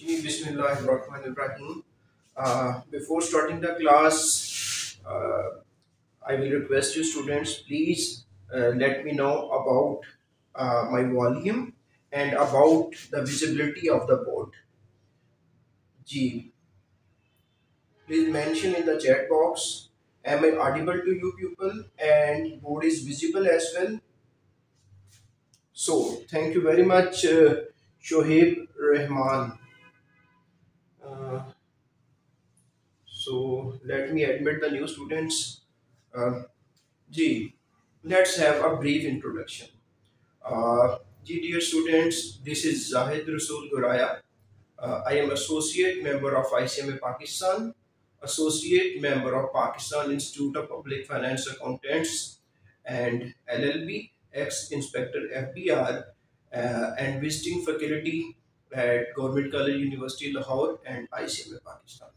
Ji, Bismillahirrahmanirrahim. Uh, before starting the class, uh, I will request you students, please uh, let me know about uh, my volume and about the visibility of the board. Ji, please mention in the chat box, am I audible to you people and board is visible as well? So, thank you very much, uh, Rahman. Uh, so let me admit the new students. Uh, G, let's have a brief introduction. Uh, dear students, this is Zahid Rasul Guraya. Uh, I am associate member of ICMA Pakistan, associate member of Pakistan Institute of Public Finance Accountants, and LLB, ex-inspector FBR, uh, and visiting faculty at Government College University Lahore and ICMA Pakistan.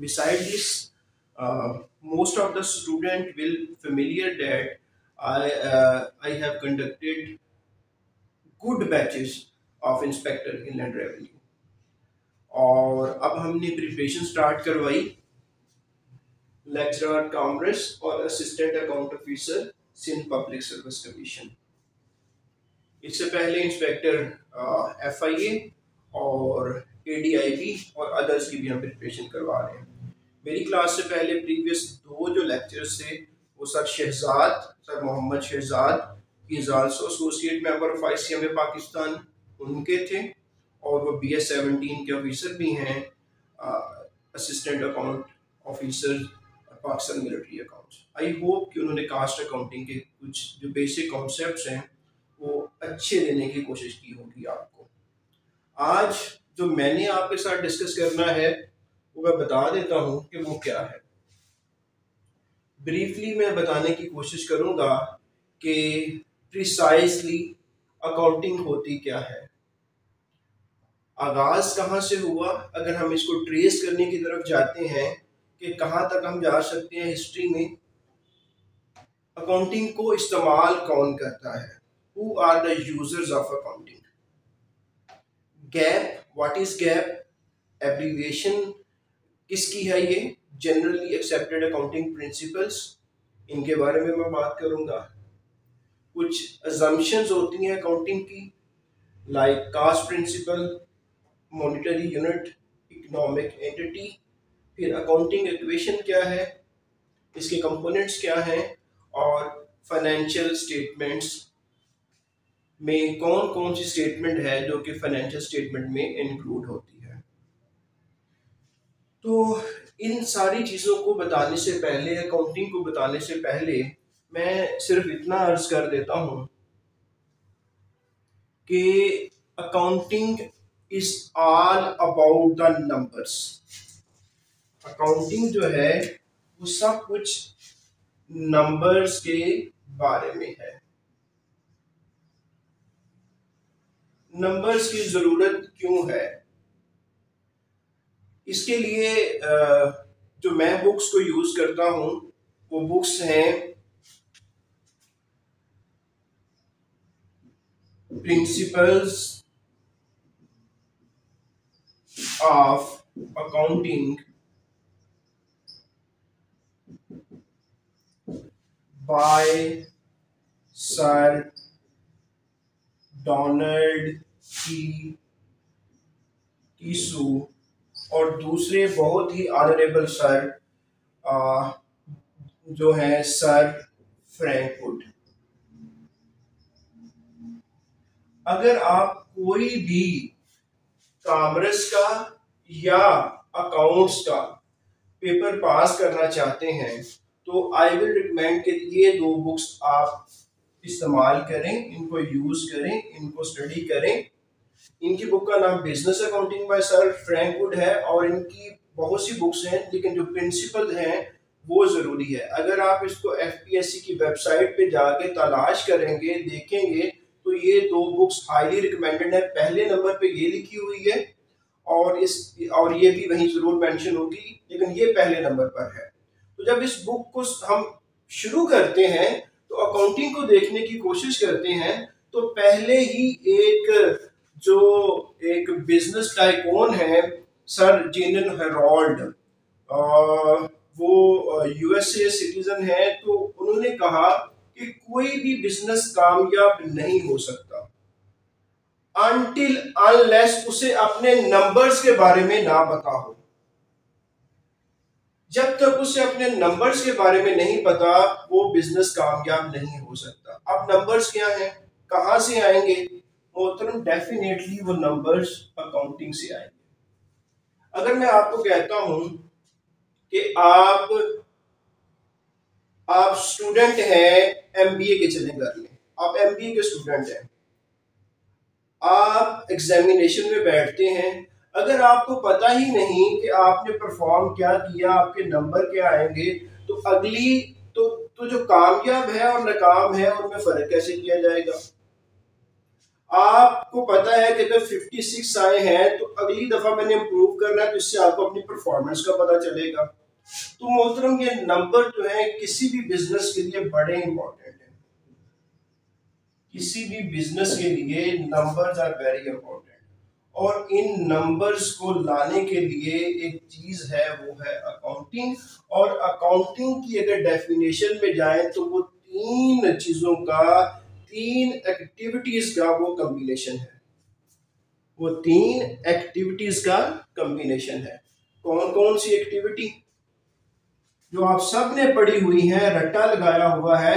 Besides this, uh, most of the student will familiar that I uh, I have conducted good batches of inspector inland revenue. और अब हमने preparation start करवाई lecturer commerce और assistant account officer Sindh public service commission इससे पहले inspector F I A और A D I B और others की भी हम प्रिपरेशन करवा रहे हैं। मेरी क्लास से पहले प्रीवियस दो जो लेक्चर्स थे, वो sir Shahzad, sir Mohammad Shahzad associate member of I C M A Pakistan उनके थे और वो बी एस सेवनटीन के ऑफिसर भी हैं assistant account officer Pakistan military accounts I hope कि उन्होंने कास्ट अकाउंटिंग के कुछ जो बेसिक कॉन्सेप्ट हैं, वो अच्छे देने की कोशिश की होगी आपको। आज जो मैंने आपके साथ डिस्कस करना है वो मैं बता देता हूँ कि वो क्या है। ब्रीफली मैं बताने की कोशिश करूँगा कि प्रिसाइसली अकाउंटिंग होती क्या है। आगाज़ कहाँ से हुआ? अगर हम इसको ट्रेस करने की तरफ़ जाते हैं कि कहाँ तक हम जा सकते हैं हिस्ट्री में अकाउंटिंग को इस्तेमाल कौन करता है? Who are the users of accounting? GAAP what is gap? Abbreviation किसकी है ये? जनरली एक्सेप्टेड अकाउंटिंग प्रिंसिपल्स इनके बारे में मैं बात करूँगा। कुछ अजम्पन्स होती हैं अकाउंटिंग की like cost principle monetary unit economic entity फिर अकाउंटिंग इक्वेशन क्या है? इसके कंपोनेंट्स क्या हैं? और फाइनेंशियल स्टेटमेंट्स में कौन कौन सी स्टेटमेंट है जो कि फाइनेंशियल स्टेटमेंट में इंक्लूड होती है? तो इन सारी चीज़ों को बताने से पहले अकाउंटिंग को बताने से पहले, मैं सिर्फ़ इतना अर्ज़ कर देता हूँ कि accounting is all about the numbers accounting जो है, वो सब कुछ नंबर्स के बारे में है। नंबर्स की ज़रूरत क्यों है? इसके लिए जो मैं बुक्स को यूज़ करता हूँ, वो बुक्स हैं principles of accounting by sir Donald की टीसू और दूसरे बहुत ही ऑनरेबल सर आ, जो है सर फ्रैंकवुड अगर आप कोई भी कॉमर्स का या अकाउंट्स का पेपर पास करना चाहते हैं तो आई विल रिकमेंड कि ये दो बुक्स आप इस्तेमाल करें इनको यूज़ करें इनको स्टडी करें। इनकी बुक का नाम business accounting by sir Frank Wood है और इनकी बहुत सी बुक्स हैं, लेकिन जो प्रिंसिपल हैं, वो ज़रूरी है। अगर आप इसको एफपीएससी की वेबसाइट पे जाके तलाश करेंगे, देखेंगे तो ये दो बुक्स हाईली रिकमेंडेड है। पहले नंबर पे ये लिखी हुई है और इस, और ये भी वहीं ज़रूर मेंशन होगी, लेकिन ये पहले नंबर पर है। तो जब इस बुक को हम शुरू करते हैं तो अकाउंटिंग को देखने की कोशिश करते हैं तो पहले ही एक जो एक बिज़नेस टाइकोन है सर जीनन हेरोल्ड वो यूएसए सिटीजन है तो उन्होंने कहा कि कोई भी बिज़नेस कामयाब नहीं हो सकता। अनटिल अनलेस उसे अपने नंबर्स के बारे में ना पता हो। जब तक उसे अपने नंबर्स के बारे में नहीं पता, वो बिज़नेस कामयाब नहीं हो सकता। अब नंबर्स क्या हैं? कहाँ से आएँगे? मोहतरम डेफिनेटली वो नंबर्स अकाउंटिंग से आएँगे। अगर मैं आपको कहता हूँ कि आप आप स्टूडेंट हैं एमबीए के चले घर में आप एमबीए के स्टूडेंट हैं। आप एग्जामिनेशन में बैठते हैं। अगर आपको पता ही नहीं कि आपने परफॉर्म क्या किया, आपके नंबर क्या आएँगे तो अगली तो तो जो कामयाब है और नाकाम है, उनमें फ़र्क कैसे किया जाएगा? आपको पता है कि अगर 56 आए हैं तो अगली दफ़ा मैंने इंप्रूव करना है तो इससे आपको अपनी परफॉर्मेंस का पता चलेगा। तो मोहतरम, ये नंबर जो है, किसी भी बिज़नेस के लिए बड़े इंपॉर्टेंट है। किसी भी बिज़नेस के लिए नंबर्स आर वेरी इंपॉर्टेंट और इन नंबर्स को लाने के लिए एक चीज़ है, वो है अकाउंटिंग और अकाउंटिंग की अगर डेफिनेशन में जाए तो वो तीन चीज़ों का तीन एक्टिविटीज़ का वो कॉम्बिनेशन है। वो तीन एक्टिविटीज़ का कॉम्बिनेशन है। कौन कौन सी एक्टिविटी जो आप सबने पढ़ी हुई है, रट्टा लगाया हुआ है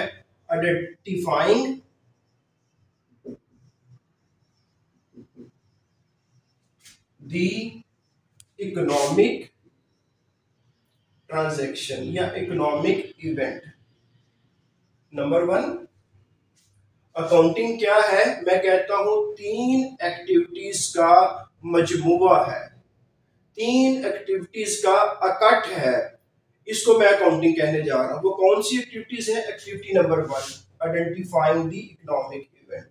आइडेंटिफाइंग दी इकोनॉमिक ट्रांजैक्शन या economic event number one accounting क्या है? मैं कहता हूँ तीन एक्टिविटीज़ का मजमुआ है। तीन एक्टिविटीज़ का अकट है। इसको मैं अकाउंटिंग कहने जा रहा हूँ। वो कौन सी एक्टिविटीज़ है? Activity number one identifying the economic event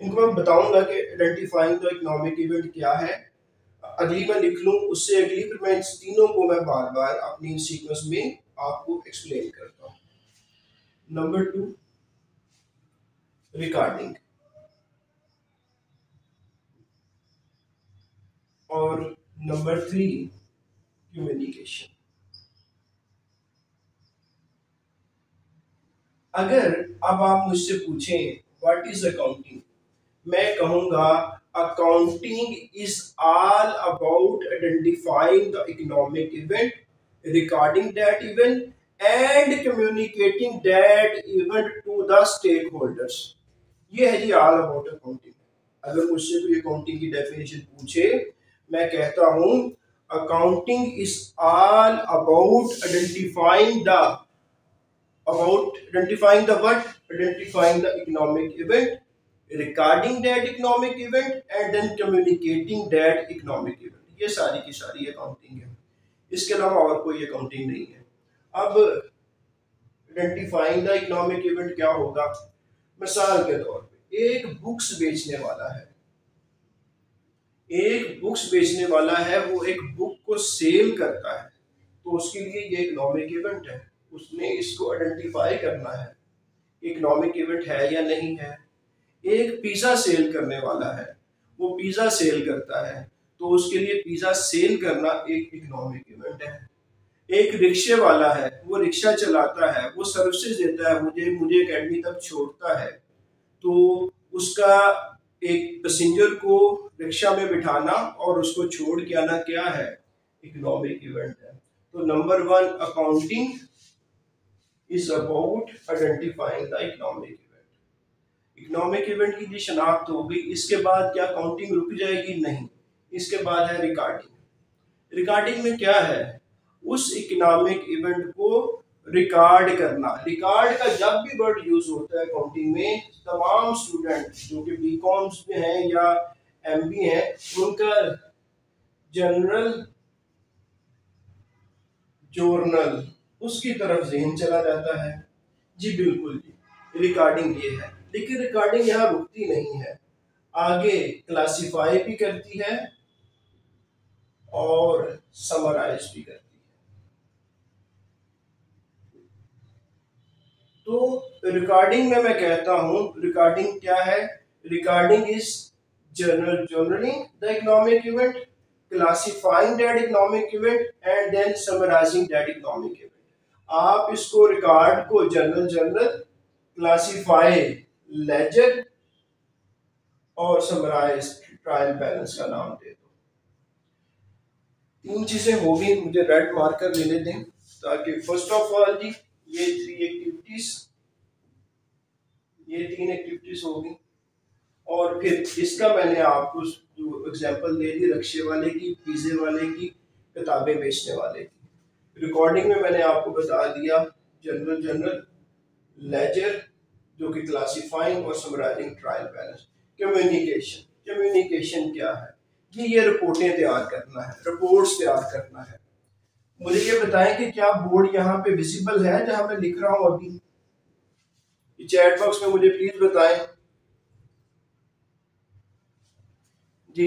इनको मैं बताऊँगा कि आइडेंटिफाइंग द इकोनॉमिक इवेंट क्या है। अगली मैं लिख लूँ, उससे अगली फिर मैं इन तीनों को मैं बार बार अपनी सीक्वेंस में आपको एक्सप्लेन करता हूँ। नंबर टू रिकॉर्डिंग और नंबर थ्री कम्युनिकेशन अगर अब आप मुझसे पूछें व्हाट इज़ अकाउंटिंग मैं कहूँगा accounting is all about identifying the economic event recording that event and communicating that event to the stakeholders ये है जी ऑल अबाउट अकाउंटिंग अगर मुझसे कोई अकाउंटिंग की डेफिनेशन पूछे, मैं कहता हूँ accounting is all about identifying the about identifying the what? Identifying the economic event recording that economic event and then communicating that economic event ये सारी की सारी अकाउंटिंग है। इसके अलावा और कोई अकाउंटिंग नहीं है। अब आइडेंटिफाइंग द इकोनॉमिक इवेंट क्या होगा? मिसाल के तौर पे, एक बुक्स बेचने वाला है। एक बुक्स बेचने वाला है, वो एक बुक को सेल करता है तो उसके लिए ये इकोनॉमिक इवेंट है। उसने इसको आइडेंटिफाई करना है इकोनॉमिक इवेंट है या नहीं है। एक पिज़्ज़ा सेल करने वाला है, वो पिज़्ज़ा सेल करता है तो उसके लिए पिज़्ज़ा सेल करना एक इकोनॉमिक इवेंट है। एक रिक्शे वाला है, वो रिक्शा चलाता है, वो सर्विसेज़ देता है मुझे मुझे अकेडमी तक छोड़ता है। तो उसका एक पैसेंजर को रिक्शा में बिठाना और उसको छोड़ के आना क्या है? इकोनॉमिक इवेंट है। तो number one accounting is about identifying the economic event economic event की शनाख्त हो गई इसके बाद क्या काउंटिंग रुक जाएगी? नहीं। इसके बाद है रिकॉर्डिंग रिकॉर्डिंग में क्या है? उस इकोनॉमिक इवेंट को रिकॉर्ड करना। रिकॉर्ड का जब भी वर्ड यूज़ होता है काउंटिंग में, तमाम स्टूडेंट जो कि बी कॉम्स में हैं या एम बी हैं, उनका जनरल जोर्नल उसकी तरफ़ जहन चला जाता है। जी बिल्कुल जी रिकॉर्डिंग ये है। लेकिन रिकॉर्डिंग यहाँ रुकती नहीं है। आगे क्लासिफाई भी करती है और समराइज भी करती है। तो रिकॉर्डिंग में मैं कहता हूँ रिकॉर्डिंग क्या है? Recording is journal, journaling, the economic event, classifying that economic event, and then summarizing that economic event. आप इसको रिकॉर्ड को जर्नल जर्नल क्लासिफाई लेजर और समराइज ट्रायल बैलेंस का नाम दे दो। तीन चीज़ें होगी, मुझे रेड मार्कर लेने दें, ताकि फ़र्स्ट ऑफ़ ऑल जी ये थ्री एक्टिविटीज़ ये तीन एक्टिविटीज़ होगी और फिर इसका मैंने आपको जो एग्जांपल दे दी रक्शे वाले की पिज़्ज़े वाले की, किताबें बेचने वाले की। रिकॉर्डिंग में मैंने आपको बता दिया जनरल जनरल लेजर जो कि क्लासिफाइंग और summarising trial balance communication communication क्या है? ये ये रिपोर्टें तैयार करना है रिपोर्ट्स तैयार करना है। मुझे ये बताएँ कि क्या बोर्ड यहाँ पे विजिबल है जहाँ मैं लिख रहा हूँ अभी? चैट बॉक्स में मुझे प्लीज़ बताएँ। जी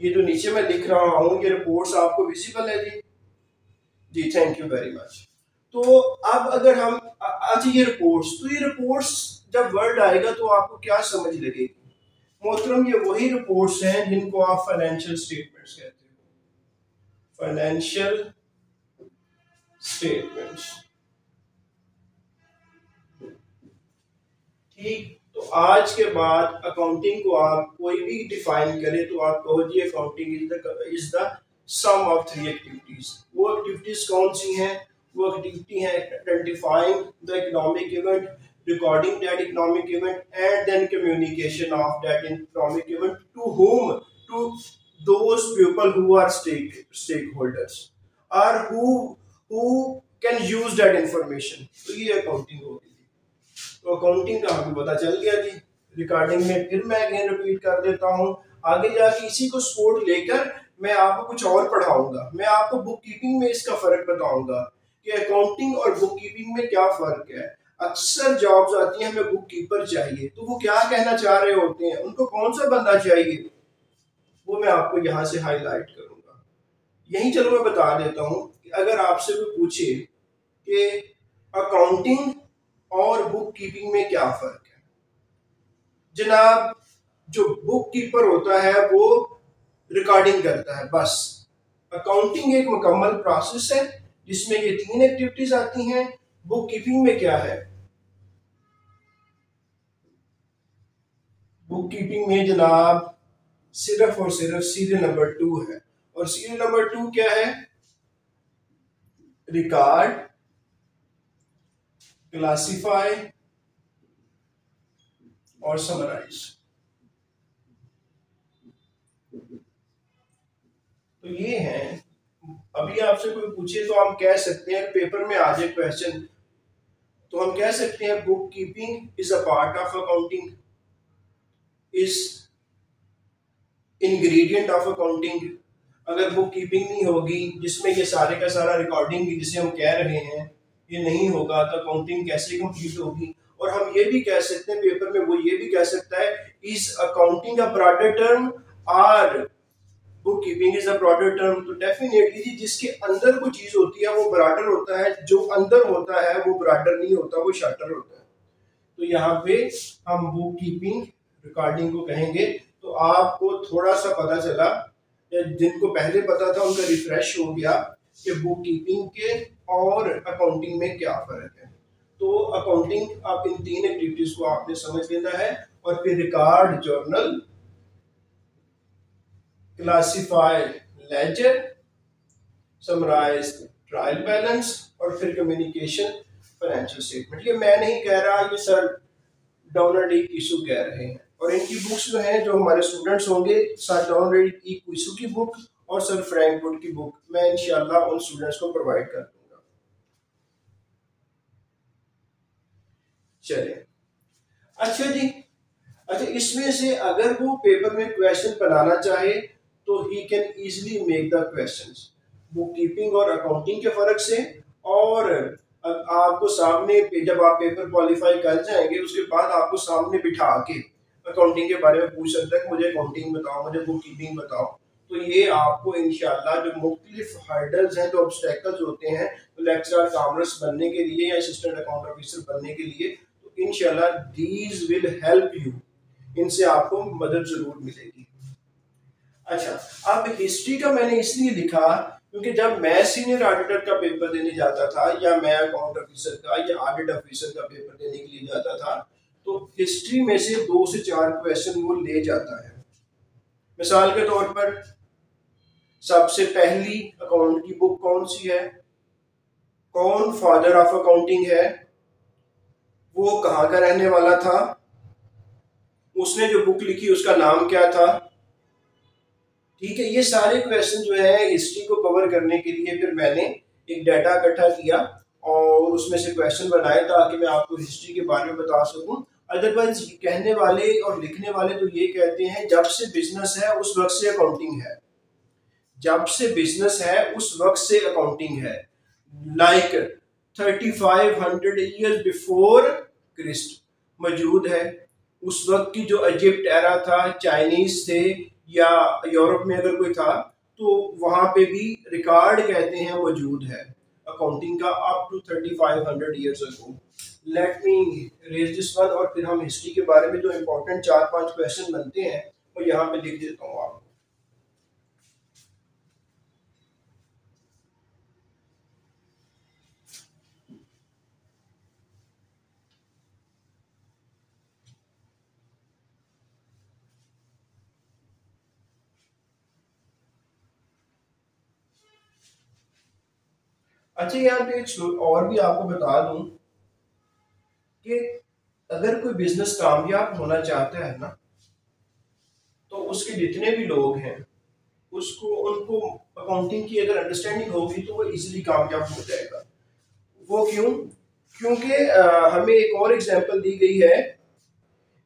ये जो नीचे मैं लिख रहा हूँ, ये रिपोर्ट्स आपको विजिबल है जी। जी थैंक यू वेरी मच तो अब अगर हम अच्छा ये रिपोर्ट्स तो ये रिपोर्ट्स जब वर्ड आएगा तो आपको क्या समझ लगेगी? मोहतरम, ये वही रिपोर्ट्स हैं जिनको आप फाइनेंशियल स्टेटमेंट्स कहते हो। फाइनेंशियल स्टेटमेंट्स ठीक? तो आज के बाद अकाउंटिंग को आप कोई भी डिफाइन करें तो आप कहो जी accounting is the is the sum of three activities वो एक्टिविटीज़ कौन सी हैं? वो एक्टिविटी है identifying the economic event recording that economic event, and then communication of that economic event to whom? To those people who are stake, stakeholders or who who can use that information. तो ये accounting होगी तो accounting का हमें पता चल गया जी recording में फिर मैं अगेन रिपीट कर देता हूँ। आगे जाके इसी को सपोर्ट लेकर मैं आपको कुछ और पढ़ाऊँगा। मैं आपको बुक कीपिंग में इसका फ़र्क बताऊँगा कि अकाउंटिंग और बुक कीपिंग में क्या फ़र्क है। अक्सर जॉब्स आती हैं, हमें बुक कीपर चाहिए। तो वो क्या कहना चाह रहे होते हैं? उनको कौन सा बंदा चाहिए? वो मैं आपको यहाँ से हाईलाइट करूँगा। यही चलो मैं बता देता हूँ कि अगर आपसे कोई पूछे कि अकाउंटिंग और बुक कीपिंग में क्या फ़र्क है। जनाब, जो बुक कीपर होता है वो रिकॉर्डिंग करता है, बस। अकाउंटिंग एक मुकम्मल प्रोसेस है, जिसमें ये तीन एक्टिविटीज़ आती हैं। बुक कीपिंग में क्या है? बुक कीपिंग में जनाब सिर्फ़ और सिर्फ़ सीरियल नंबर टू है। और सीरियल नंबर टू क्या है? रिकॉर्ड क्लासिफाई और समराइज तो ये है। अभी आपसे कोई पूछे तो हम कह सकते हैं पेपर में आ जाए क्वेश्चन तो हम कह सकते हैं bookkeeping is a part of accounting is ingredient of accounting अगर बुक कीपिंग नहीं होगी, जिसमें ये सारे का सारा रिकॉर्डिंग जिसे हम कह रहे हैं, ये नहीं होगा तो अकाउंटिंग कैसे कंप्लीट होगी? और हम ये भी कह सकते हैं पेपर में वो ये भी कह सकता है is accounting a broader term or bookkeeping is a broader term तो डेफिनेटली जिसके अंदर कोई चीज़ होती है, वो ब्रॉडर होता है, जो अंदर होता है, वो ब्रॉडर नहीं होता, वो शार्टर होता है। तो यहाँ पे हम बुक कीपिंग रिकॉर्डिंग को कहेंगे। तो आपको थोड़ा सा पता चला जिनको पहले पता था उनका रिफ्रेश हो गया कि बुक कीपिंग के और अकाउंटिंग में क्या फ़र्क है। तो अकाउंटिंग आप इन तीन एक्टिविटीज़ को आपने समझ लेना है और फिर record journal classify ledger summarise trial balance और फिर कम्युनिकेशन फाइनेंशियल स्टेटमेंट ये मैं नहीं कह रहा, ये सर डॉनर डी किसू कह रहे हैं। और इनकी बुक्स जो हैं, जो हमारे स्टूडेंट्स होंगे सर डॉनर डी किसू की बुक और सर फ्रैंकफुट की बुक मैं इंशाल्लाह उन स्टूडेंट्स को प्रोवाइड कर दूँगा। चलिए। अच्छा जी अच्छा इसमें से अगर वो पेपर में क्वेश्चन बनाना चाहे तो he can easily make the questions bookkeeping और अकाउंटिंग के फ़र्क से, और आपको सामने जब आप पेपर क्वालिफाई कर जाएँगे, उसके बाद आपको सामने बिठा के अकाउंटिंग के बारे में पूछ सकते हैं मुझे अकाउंटिंग बताओ, मुझे बुक कीपिंग बताओ। तो ये आपको इनशाला जो मुख्तलिफ़ हर्डल्स हैं, जो ऑब्स्टेकल्स होते हैं तो लेक्चरर कॉमर्स बनने के लिए या असिस्टेंट अकाउंट ऑफिसर बनने के लिए तो इनशाला दीज विल हेल्प यू इनसे आपको मदद ज़रूर मिलेगी। अच्छा अब हिस्ट्री का मैंने इसलिए लिखा क्योंकि जब मैं सीनियर ऑडिटर का पेपर देने जाता था या मैं अकाउंट ऑफिसर का या ऑडिट ऑफिसर का पेपर देने के लिए जाता था तो हिस्ट्री में से दो से चार क्वेश्चन वो ले जाता है। मिसाल के तौर पर, सबसे पहली अकाउंट की बुक कौन सी है? कौन फादर ऑफ़ अकाउंटिंग है? वो कहाँ का रहने वाला था? उसने जो बुक लिखी, उसका नाम क्या था? ठीक है, ये सारे क्वेश्चन जो है हिस्ट्री को कवर करने के लिए फिर मैंने एक डाटा इकट्ठा किया और उसमें से क्वेश्चन बनाए ताकि मैं आपको हिस्ट्री के बारे में बता सकूँ। अदरवाइज़ कहने वाले और लिखने वाले तो ये कहते हैं, जब से बिज़नेस है, उस वक्त से अकाउंटिंग है। जब से बिज़नेस है, उस वक्त से अकाउंटिंग है। Like thirty five hundred year before Christ मौजूद है। उस वक्त की जो इजिप्ट एरा था चाइनीज़ थे या यूरोप में अगर कोई था तो वहाँ पे भी रिकॉर्ड कहते हैं मौजूद है। अकाउंटिंग का up to thirty five hundred years ago let me raise this one और फिर हम हिस्ट्री के बारे में जो इम्पोर्टेंट चार पाँच क्वेश्चन बनते हैं, वो यहाँ पे लिख देता हूँ आपको। अच्छा यहाँ पे एक और भी आपको बता दूँ। कि अगर कोई बिज़नेस कामयाब होना चाहता है ना तो उसके जितने भी लोग हैं, उसको, उनको अकाउंटिंग की अगर अंडरस्टैंडिंग होगी तो वो इजीली कामयाब हो जाएगा। वो क्यों? क्योंकि हमें एक और एग्जांपल दी गई है।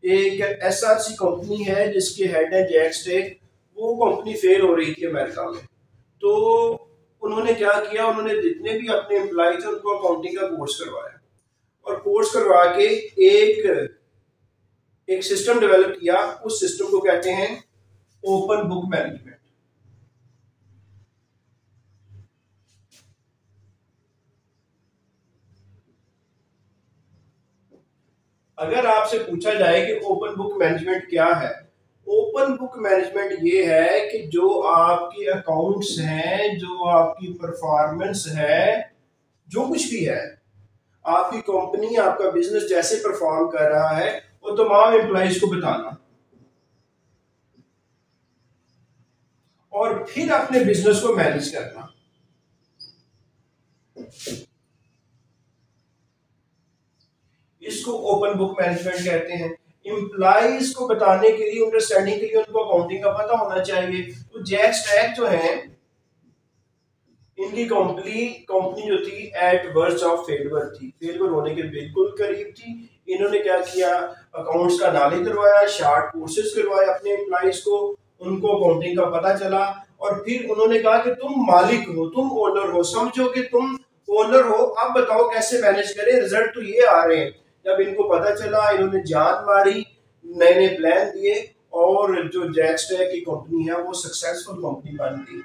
एक एसआरसी कंपनी है जिसके हेड है जैक स्टेक वो कंपनी फेल हो रही थी अमेरिका में। तो उन्होंने क्या किया? उन्होंने जितने भी अपने एम्प्लॉय थे उनको अकाउंटिंग का कोर्स करवाया। और कोर्स करवा के एक एक सिस्टम डेवलप किया। उस सिस्टम को कहते हैं ओपन बुक मैनेजमेंट अगर आपसे पूछा जाए कि ओपन बुक मैनेजमेंट क्या है ओपन बुक मैनेजमेंट ये है कि जो आपकी अकाउंट्स हैं, जो आपकी परफॉर्मेंस है, जो कुछ भी है आपकी कंपनी आपका बिज़नेस जैसे परफॉर्म कर रहा है, वो तमाम एम्प्लॉज को बताना। और फिर अपने बिज़नेस को मैनेज करना। इसको ओपन बुक मैनेजमेंट कहते हैं। इम्प्लाइज को बताने के लिए अंडरस्टैंडिंग के लिए उनको अकाउंटिंग का पता होना चाहिए। तो जैक स्टैक जो है इनकी कंपनी कंपनी जो थी एट वर्स ऑफ़ फेलवर थी। फेलवर होने के बिल्कुल करीब थी। इन्होंने क्या किया? अकाउंट्स का नाले करवाया शार्ट कोर्सेज करवाए अपने एम्प्लॉइज को। उनको अकाउंटिंग का पता चला और फिर उन्होंने कहा कि तुम मालिक हो, तुम ओनर हो, समझो कि तुम ओनर हो। अब बताओ कैसे मैनेज करें? रिज़ल्ट तो ये आ रहे हैं। जब इनको पता चला, इन्होंने जान मारी नए नए प्लान दिए और जो जैकस्टैक की कंपनी है, वो सक्सेसफुल कंपनी बन गई।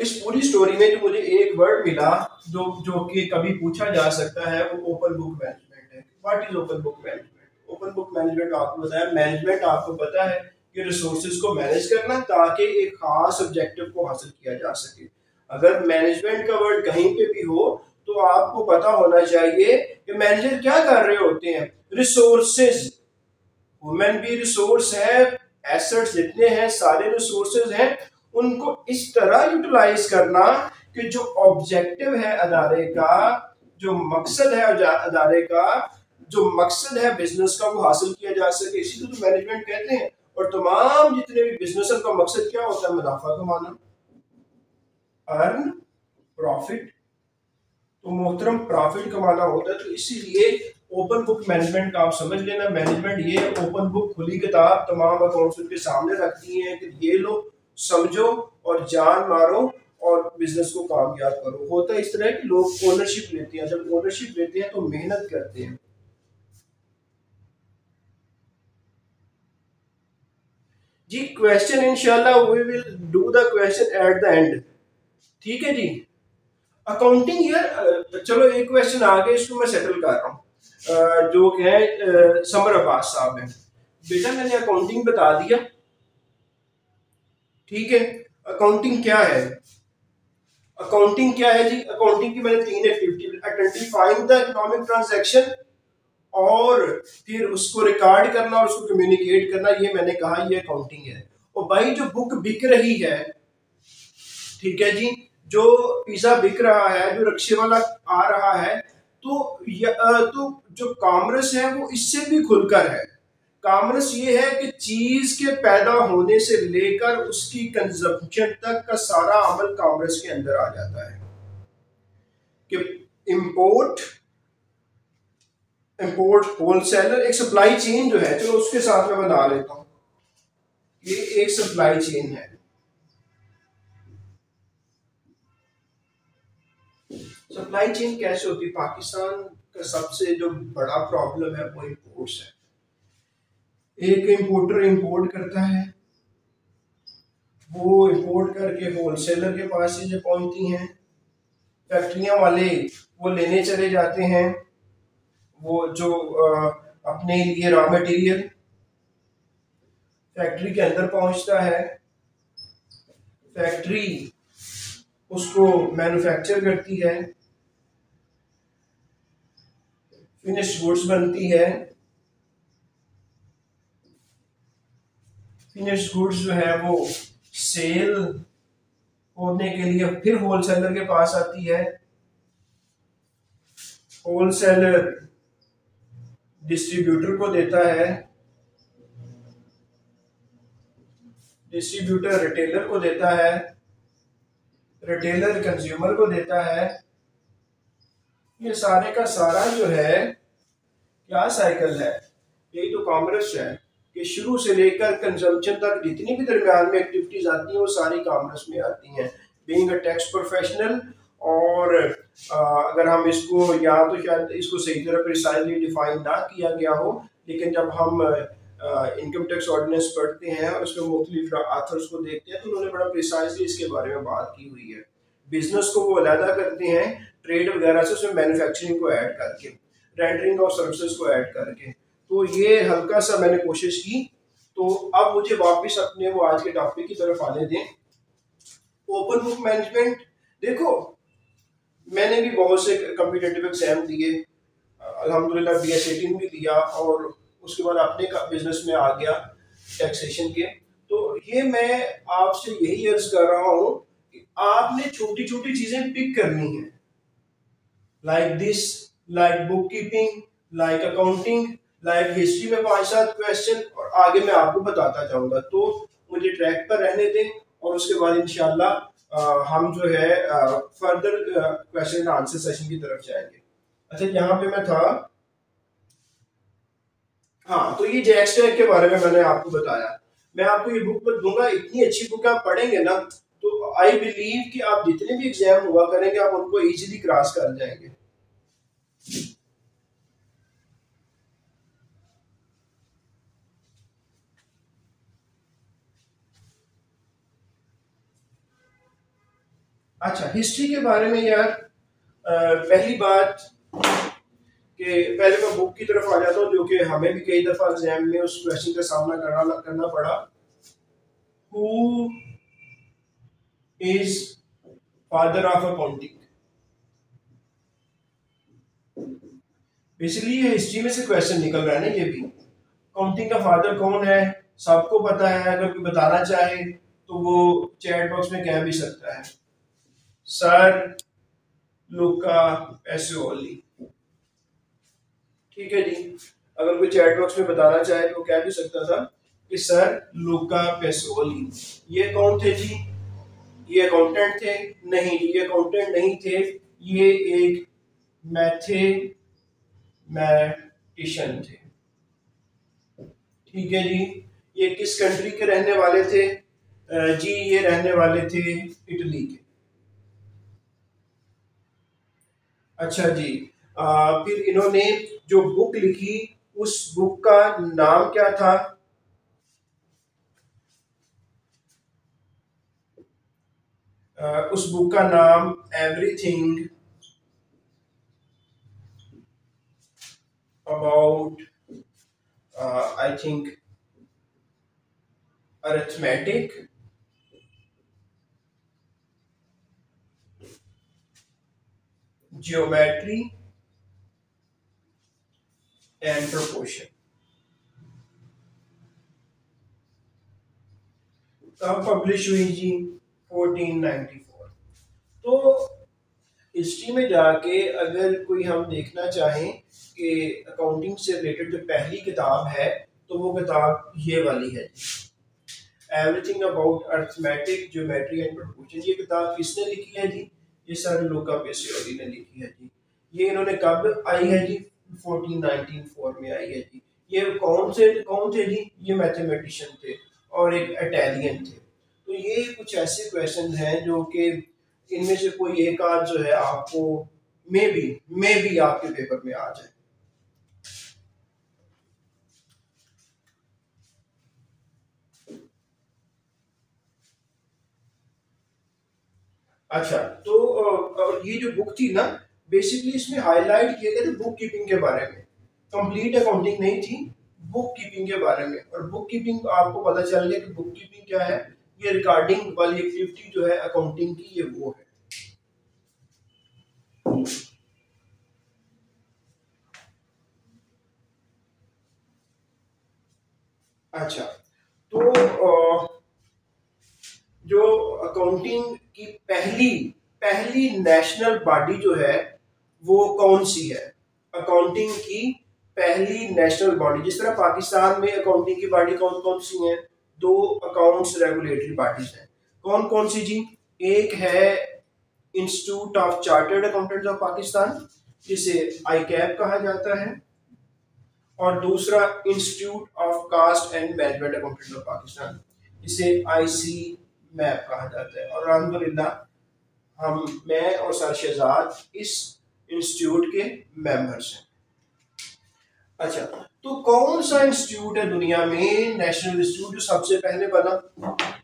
इस पूरी स्टोरी में जो मुझे एक वर्ड मिला, जो जो कि कभी पूछा जा सकता है, वो ओपन बुक मैनेजमेंट है। What is open book management open book management आपको बताया मैनेजमेंट आपको पता है कि रिसोर्सेज को मैनेज करना ताकि एक खास ऑब्जेक्टिव को हासिल किया जा सके। अगर मैनेजमेंट का वर्ड कहीं पे भी हो तो आपको पता होना चाहिए कि मैनेजर क्या कर रहे होते हैं। रिसोर्सेज वुमेन भी रिसोर्स है एसेट्स जितने हैं, सारे रिसोर्सेज हैं उनको इस तरह यूटिलाइज करना कि जो ऑब्जेक्टिव है अदारे का, जो मकसद है अदारे का, जो मकसद है बिज़नेस का, वो हासिल किया जा सके। इसी को तो मैनेजमेंट कहते हैं, और तमाम जितने भी बिज़नेस का मकसद क्या होता है? मुनाफा कमाना अर्न प्रॉफिट तो मोहतरम प्रॉफिट कमाना होता है तो इसीलिए ओपन बुक मैनेजमेंट का आप समझ लेना। मैनेजमेंट ये ओपन बुक खुली किताब तमाम अकाउंट्स उनके सामने रखती है कि ये लो समझो और जान मारो और बिज़नेस को कामयाब करो। होता है इस तरह कि लोग ओनरशिप लेते हैं। जब ओनरशिप लेते हैं तो मेहनत करते हैं। जी क्वेश्चन इंशाल्लाह we will do the question at the end ठीक है जी? अकाउंटिंग ईयर चलो एक क्वेश्चन आ गया इसको मैं सेटल कर रहा हूँ। जो है समर अब्बास साहब हैं। बेटा मैंने अकाउंटिंग बता दिया। ठीक है? अकाउंटिंग क्या है? अकाउंटिंग क्या है जी? अकाउंटिंग की मैंने तीन activity identifying the economic transaction और फिर उसको रिकॉर्ड करना और उसको कम्युनिकेट करना, ये मैंने कहा ये अकाउंटिंग है। और भाई जो बुक बिक रही है, ठीक है जी? जो पिज्जा बिक रहा है, जो रक्षे वाला आ रहा है तो तो जो कॉमर्स है वो इससे भी खुलकर है। कॉमर्स ये है कि चीज़ के पैदा होने से लेकर उसकी कंजप्शन तक का सारा अमल कॉमर्स के अंदर आ जाता है। कि इंपोर्ट इंपोर्ट होलसेलर एक सप्लाई चेन जो है, चलो उसके साथ में बना लेता हूँ। ये एक सप्लाई चेन है। सप्लाई चेन कैसे होती है? पाकिस्तान का सबसे जो बड़ा प्रॉब्लम है वो इंपोर्ट्स है। एक इंपोर्टर इंपोर्ट करता है। वो इंपोर्ट करके होलसेलर के पास से जो पहुँचती हैं फैक्ट्रियाँ वाले वो लेने चले जाते हैं। वो जो आ, अपने लिए रॉ मटेरियल फैक्ट्री के अंदर पहुँचता है। फैक्ट्री उसको मैन्युफैक्चर करती है। फिनिश गुड्स बनती है। फिनिश गुड्स जो है वो सेल होने के लिए फिर होलसेलर के पास आती है। होलसेलर डिस्ट्रीब्यूटर को देता है। डिस्ट्रीब्यूटर रिटेलर को देता है। रिटेलर कंज्यूमर को देता है। ये सारे का सारा जो है, क्या साइकिल है? यही तो कॉमर्स है। कि शुरू से लेकर कंजम्पशन तक जितनी भी दरमियान में एक्टिविटीज़ आती हैं वो सारी कॉमर्स में आती हैं। बीइंग अ टैक्स प्रोफेशनल और आ, अगर हम इसको या तो शायद इसको सही तरह प्रिसाइजली डिफाइन ना किया गया हो लेकिन जब हम इनकम टैक्स ऑर्डिनेंस पढ़ते हैं और उसमें मुख्तलिफ़ आथर्स को देखते हैं तो उन्होंने बड़ा प्रिसाइजली इसके बारे में बात की हुई है। बिज़नेस को वो अलहदा करते हैं ट्रेड वगैरह से उसमें मैन्युफैक्चरिंग को ऐड करके रेंडरिंग और सर्विसेज़ को ऐड करके। तो ये हल्का सा मैंने कोशिश की। तो अब मुझे वापस अपने वो आज के टॉपिक की तरफ़ आने दें। ओपन बुक मैनेजमेंट देखो, मैंने भी बहुत से कम्पिटेटिव एग्ज़ाम दिए, अल्हम्दुलिल्लाह बी एस एटीन भी दिया और उसके बाद अपने बिज़नेस में आ गया टैक्सेशन के। तो ये मैं आपसे यही अर्ज़ कर रहा हूँ कि आपने छोटी छोटी चीज़ें पिक करनी है। Like this like bookkeeping like accounting like history में पाँच सात क्वेश्चन और आगे मैं आपको बताता जाऊँगा। तो मुझे ट्रैक पर रहने दें और उसके बाद इनशाला हम जो है फर्दर क्वेश्चन आंसर सेशन की तरफ़ जाएँगे। अच्छा यहाँ पे मैं था। हाँ तो ये जैक्सटैग के बारे में मैंने आपको बताया। मैं आपको ये बुक दूँगा, इतनी अच्छी बुक आप पढ़ेंगे ना तो आई बिलीव कि आप जितने भी एग्ज़ाम हुआ करेंगे, आप उनको इजीली क्रॉस कर जाएँगे। अच्छा हिस्ट्री के बारे में यार पहली बात कि पहले मैं बुक की तरफ़ आ जाता हूँ, जो कि हमें भी कई दफ़ा एग्ज़ाम में उस क्वेश्चन का सामना करना करना पड़ा। Who is father of accounting basically ये हिस्ट्री में से क्वेश्चन निकल रहा है ना ये भी। अकाउंटिंग का फादर कौन है? सबको पता है, अगर कोई बताना चाहे तो वो चैट बॉक्स में कह भी सकता है। सर लुका पेसोली ठीक है जी। अगर कोई चैट बॉक्स में बताना चाहे तो कह भी सकता था कि सर लुका पेसोली ये कौन थे जी। ये अकाउंटेंट थे। नहीं, ये अकाउंटेंट नहीं थे। ये एक मैथे मैटिशन थे। ठीक है जी। ये किस कंट्री के रहने वाले थे? जी, ये रहने वाले थे इटली के। अच्छा जी। आ, फिर इन्होंने जो बुक लिखी उस बुक का नाम क्या था? आ, उस बुक का नाम everything uh, I think arithmetic geometry and proportion. कब पब्लिश हुई जी 1494 तो हिस्ट्री में जाके अगर कोई हम देखना चाहें कि अकाउंटिंग से रिलेटेड जो पहली किताब है तो वो किताब ये वाली है everything about arithmetic geometry and proportion ये किताब किसने लिखी है जी? ये सर लोका पेसियोली ने लिखी है जी। ये इन्होंने कब आई है जी? 1494 में आई है जी। ये कौन से, कौन थे जी? ये मैथमेटिशियन थे और एक इटालियन थे। तो ये कुछ ऐसे क्वेश्चन हैं जो कि इनमें से कोई एक आज जो है आपको मे बी मे बी आपके पेपर में आ जाए। अच्छा तो ये जो बुक थी ना बेसिकली इसमें हाईलाइट किए गए थे बुक कीपिंग के बारे में। कंप्लीट अकाउंटिंग नहीं थी बुक कीपिंग के बारे में। और बुक कीपिंग आपको पता चल गया कि बुक कीपिंग क्या है? ये रिकॉर्डिंग वाली एक्टिविटी जो है अकाउंटिंग की, ये वो है। अच्छा तो जो अकाउंटिंग की पहली पहली नेशनल बॉडी जो है, वो कौन सी है? अकाउंटिंग की पहली नेशनल बॉडी जिस तरह पाकिस्तान में अकाउंटिंग की बॉडी कौन कौन सी है? दो अकाउंट्स रेगुलेटरी बॉडीज हैं। कौन कौन सी जी? एक है institute of chartered accountants of Pakistan जिसे आई कहा जाता है, और दूसरा institute of cost and management accountant of Pakistan जिसे आईसी मैप कहा जाता है। और अलहमदिल्ला हम, मैं और सर शहजाद इस इंस्टीट्यूट के मेंबर्स हैं। अच्छा तो कौन सा इंस्टीट्यूट है दुनिया में, नेशनल इंस्टीट्यूट, जो सबसे पहले बना?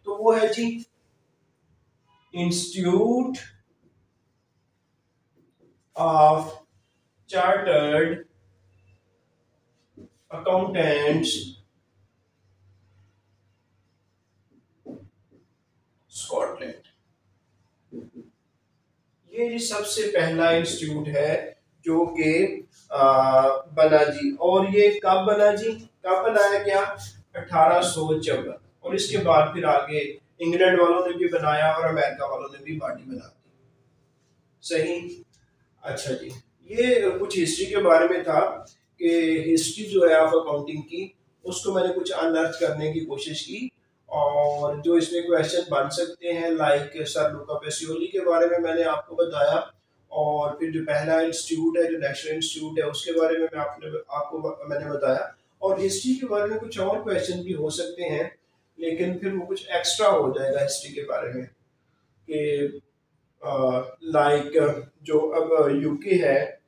तो वो है जी, institute of chartered accountants Scotland ये जी सबसे पहला इंस्टीट्यूट है जो कि बना जी और ये कब बना जी कब बनाया गया? अठारह सौ चौवन। और इसके बाद फिर आगे इंग्लैंड वालों ने भी बनाया और अमेरिका वालों ने भी पार्टी बना दी। सही? अच्छा जी। ये कुछ हिस्ट्री के बारे में था कि हिस्ट्री जो है ऑफ़ अकाउंटिंग की, उसको मैंने कुछ अनर्थ करने की कोशिश की। और जो इसमें क्वेश्चन बन सकते हैं लाइक सर लुका पेसियोली के बारे में मैंने आपको बताया। और फिर जो पहला इंस्टीट्यूट है, जो नेशनल इंस्टीट्यूट है, उसके बारे में मैं आपने, आपको मैंने बताया। और हिस्ट्री के बारे में कुछ और क्वेश्चन भी हो सकते हैं, लेकिन फिर वो कुछ एक्स्ट्रा हो जाएगा हिस्ट्री के बारे में। कि लाइक जो अब यूके है,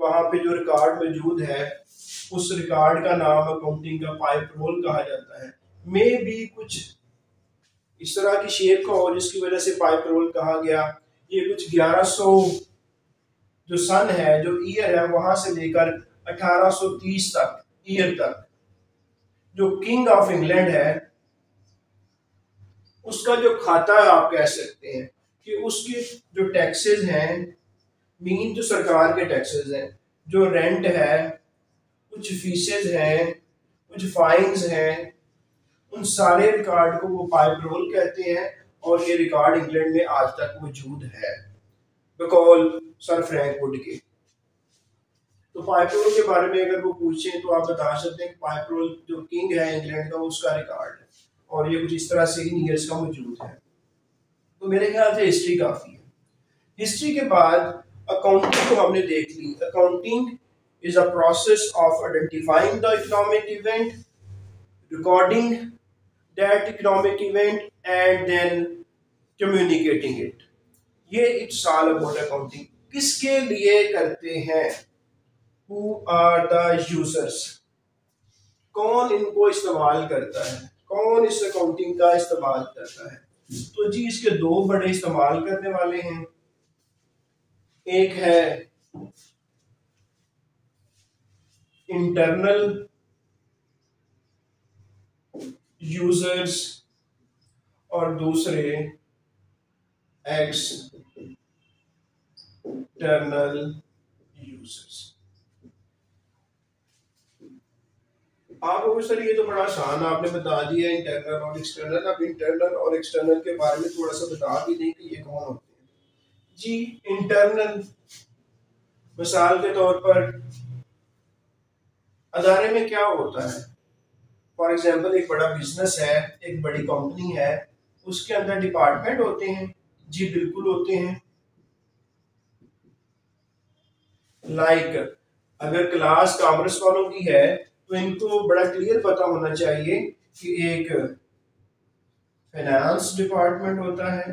वहाँ पे जो रिकॉर्ड मौजूद है, उस रिकॉर्ड का नाम अकाउंटिंग का पाइप रोल कहा जाता है। मे भी कुछ इस तरह की शेप का हो, जिसकी वजह से पाइप रोल कहा गया। ये कुछ 1100 जो सन है, जो ईयर है, वहाँ से लेकर 1830 तक ईयर तक, जो किंग ऑफ़ इंग्लैंड है, उसका जो खाता है, आप कह सकते हैं कि उसके जो टैक्सेस हैं मीन जो सरकार के टैक्सेस हैं, जो रेंट है, कुछ फीसेज हैं, कुछ फाइन्स हैं उन सारे रिकॉर्ड को वो पाइप रोल कहते हैं, और ये रिकॉर्ड इंग्लैंड में आज तक मौजूद है बकौल सर फ्रैंक वुड के। तो पाइपरोल के बारे में अगर वो पूछें तो आप बता सकते हैं कि पाइपरोल जो किंग है इंग्लैंड का, उसका रिकॉर्ड है, और ये कुछ इस तरह से इन ईयर्स का मौजूद है। तो मेरे ख्याल से हिस्ट्री काफ़ी है। हिस्ट्री के बाद अकाउंटिंग को हमने देख ली। Accounting is a process of identifying the economic event recording that economic event and then communicating it ये इट्स ऑल अबाउट अकाउंटिंग किसके लिए करते हैं? हु आर द यूज़र्स कौन इनको इस्तेमाल करता है? कौन इस अकाउंटिंग का इस्तेमाल करता है? तो जी, इसके दो बड़े इस्तेमाल करने वाले हैं। एक है इंटरनल यूज़र्स और दूसरे एक्सटर्नल यूज़र्स आपको सर ये तो बड़ा आसान आपने बता दिया इंटरनल और एक्सटर्नल अब इंटरनल और एक्सटर्नल के बारे में थोड़ा सा बता भी दें कि ये कौन होते हैं। जी इंटरनल मिसाल के तौर पर, अदारे में क्या होता है? फॉर एग्जांपल एक बड़ा बिज़नेस है एक बड़ी कंपनी है उसके अंदर डिपार्टमेंट होते हैं। जी बिल्कुल होते हैं। लाइक like, अगर क्लास कॉमर्स वालों की है तो इनको बड़ा क्लियर पता होना चाहिए कि एक फाइनेंस डिपार्टमेंट होता है।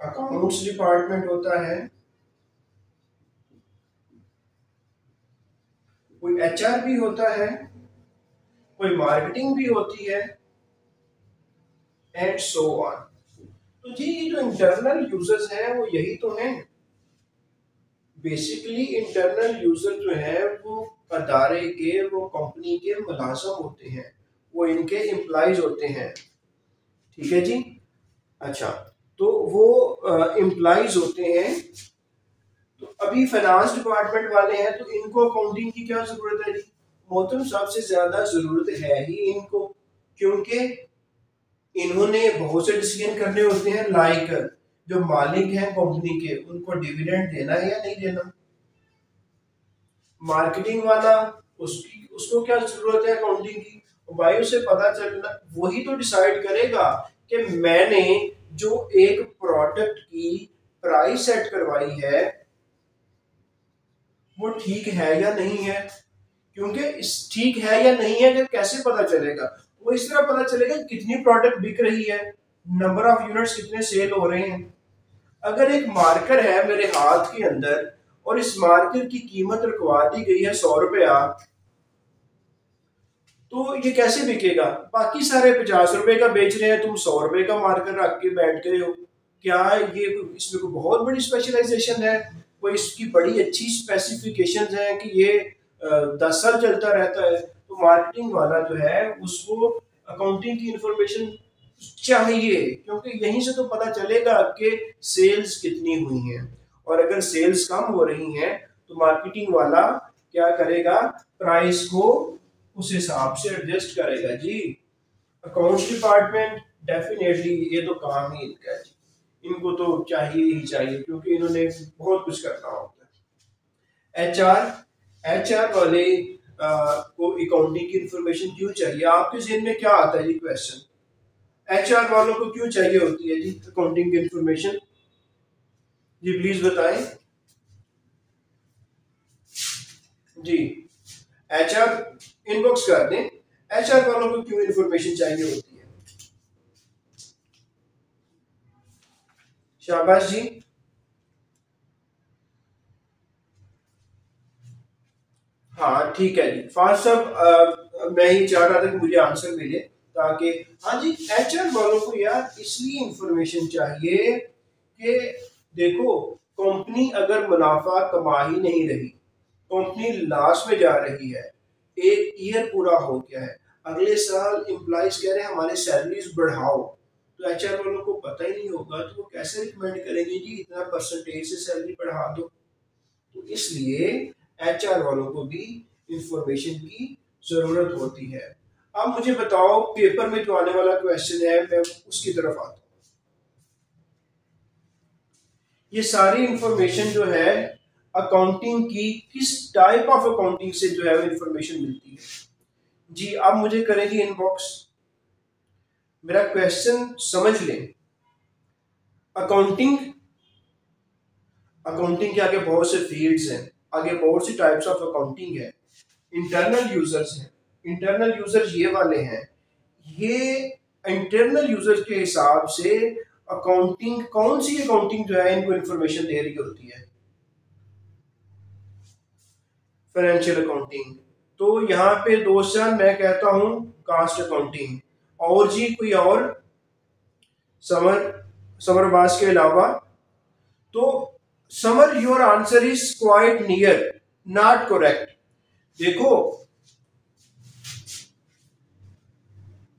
अकाउंट्स डिपार्टमेंट होता है। कोई एचआर भी होता है, कोई मार्केटिंग भी होती है एंड सो ऑन तो जी, ये जो इंटरनल यूज़र्स हैं, वो यही तो हैं। बेसिकली इंटरनल यूज़र जो है, वो अदारे के, वो कंपनी के मुलाजम होते हैं। वो इनके एम्प्लॉयज़ होते हैं। ठीक है जी? अच्छा तो वो एम्प्लॉयज़ होते हैं। तो अभी फाइनेंस डिपार्टमेंट वाले हैं तो इनको अकाउंटिंग की क्या ज़रूरत है जी? मोहतरम सबसे ज़्यादा ज़रूरत है ही इनको, क्योंकि इन्होंने बहुत से डिसीज़न करने होते हैं लाइक जो मालिक हैं कंपनी के, उनको डिविडेंड देना है या नहीं देना? मार्केटिंग वाला, उसकी, उसको क्या ज़रूरत है अकाउंटिंग की? भाई, उसे पता चलना, वही तो डिसाइड करेगा कि मैंने जो एक प्रोडक्ट की प्राइस सेट करवाई है वो ठीक है या नहीं है? क्योंकि इस ठीक है या नहीं है कैसे पता चलेगा? वो इस तरह पता चलेगा कितनी प्रोडक्ट बिक रही है नंबर ऑफ़ यूनिट्स कितने सेल हो रहे हैं। अगर एक मार्कर है मेरे हाथ के अंदर और इस मार्कर की कीमत रखवा दी गई है सौ रुपया तो ये कैसे बिकेगा? बाकी सारे पचास रुपए का बेच रहे हैं, तुम सौ रुपए का मार्कर रख के बैठ गए हो। क्या ये इसमें कोई बहुत बड़ी स्पेशलाइजेशन है? कोई इसकी बड़ी अच्छी स्पेसिफिकेशन है कि ये दस साल चलता रहता है। तो मार्केटिंग वाला जो है, उसको अकाउंटिंग की इंफॉर्मेशन चाहिए, क्योंकि यहीं से तो पता चलेगा कि सेल्स कितनी हुई हैं। और अगर सेल्स कम हो रही हैं तो मार्केटिंग वाला क्या करेगा? प्राइस को उस हिसाब से एडजस्ट करेगा। जी अकाउंट्स डिपार्टमेंट डेफिनेटली ये तो काम ही इनका है। इनको तो चाहिए ही चाहिए क्योंकि इन्होंने बहुत कुछ करना होता है। एच आर एच आर वाले आ, को अकाउंटिंग की इंफॉर्मेशन क्यों चाहिए? आपके जेन में क्या आता है जी क्वेश्चन एच आर वालों को क्यों चाहिए होती है जी अकाउंटिंग की इंफॉर्मेशन जी प्लीज़ बताएँ। जी एच आर इनबॉक्स कर दें। एच आर वालों को क्यों इंफॉर्मेशन चाहिए होती है? शाबाश जी हाँ ठीक है जी। फास्ट साहब मैं ही चाह रहा था कि मुझे आंसर मिले ताकि हाँ जी एच वालों को यार इसलिए इंफॉर्मेशन चाहिए कि देखो कंपनी अगर मुनाफा कमा ही नहीं रही कंपनी लास्ट में जा रही है, एक ईयर पूरा हो गया है, अगले साल एम्प्लॉज कह रहे हैं, हमारे सैलरीज बढ़ाओ। तो एच वालों को पता ही नहीं होगा तो वो कैसे रिकमेंड करेंगे जी इतना परसेंटेज से सैलरी बढ़ा दो? तो इसलिए एच आर वालों को भी इंफॉर्मेशन की ज़रूरत होती है। अब मुझे बताओ पेपर में जो आने वाला क्वेश्चन है, मैं उसकी तरफ़ आता हूँ। ये सारी इंफॉर्मेशन जो है अकाउंटिंग की, किस टाइप ऑफ़ अकाउंटिंग से जो है वो इंफॉर्मेशन मिलती है? जी, आप मुझे करेंगे इनबॉक्स मेरा क्वेश्चन समझ लें। अकाउंटिंग अकाउंटिंग के आगे बहुत से फील्ड्स हैं। आगे बहुत सी टाइप्स ऑफ़ अकाउंटिंग है। इंटरनल यूज़र्स हैं। इंटरनल यूज़र्स ये वाले हैं। ये इंटरनल यूज़र्स के हिसाब से अकाउंटिंग कौन सी अकाउंटिंग जो है, इनको इंफॉर्मेशन दे रही होती है? फाइनेंशियल अकाउंटिंग तो यहाँ पे दोस्तन मैं कहता हूँ कास्ट अकाउंटिंग और जी कोई और समर, समरबास के अलावा। तो Samar your answer is quite near not correct देखो,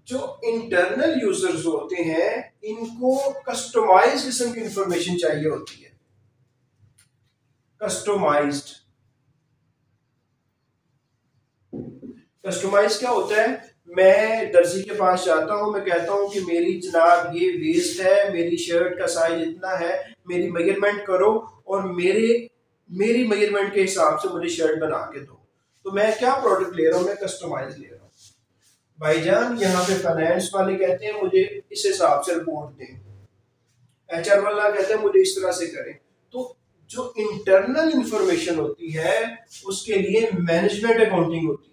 जो इंटरनल यूज़र्स होते हैं, इनको कस्टमाइज किस्म की इंफॉर्मेशन चाहिए होती है। कस्टमाइज्ड कस्टमाइज क्या होता है? मैं दर्जी के पास जाता हूँ, मैं कहता हूँ कि मेरी जनाब ये वेस्ट है, मेरी शर्ट का साइज़ इतना है, मेरी मेज़रमेंट करो और मेरे, मेरी मेज़रमेंट के हिसाब से मुझे शर्ट बना के दो। तो मैं क्या प्रोडक्ट ले रहा हूँ? मैं कस्टमाइज ले रहा हूँ। भाईजान, यहाँ पे फाइनेंस वाले कहते हैं, मुझे इस हिसाब से रिपोर्ट दें। एच आर वाला कहते हैं, मुझे इस तरह से करें। तो जो इंटरनल इंफॉर्मेशन होती है, उसके लिए मैनेजमेंट अकाउंटिंग होती है।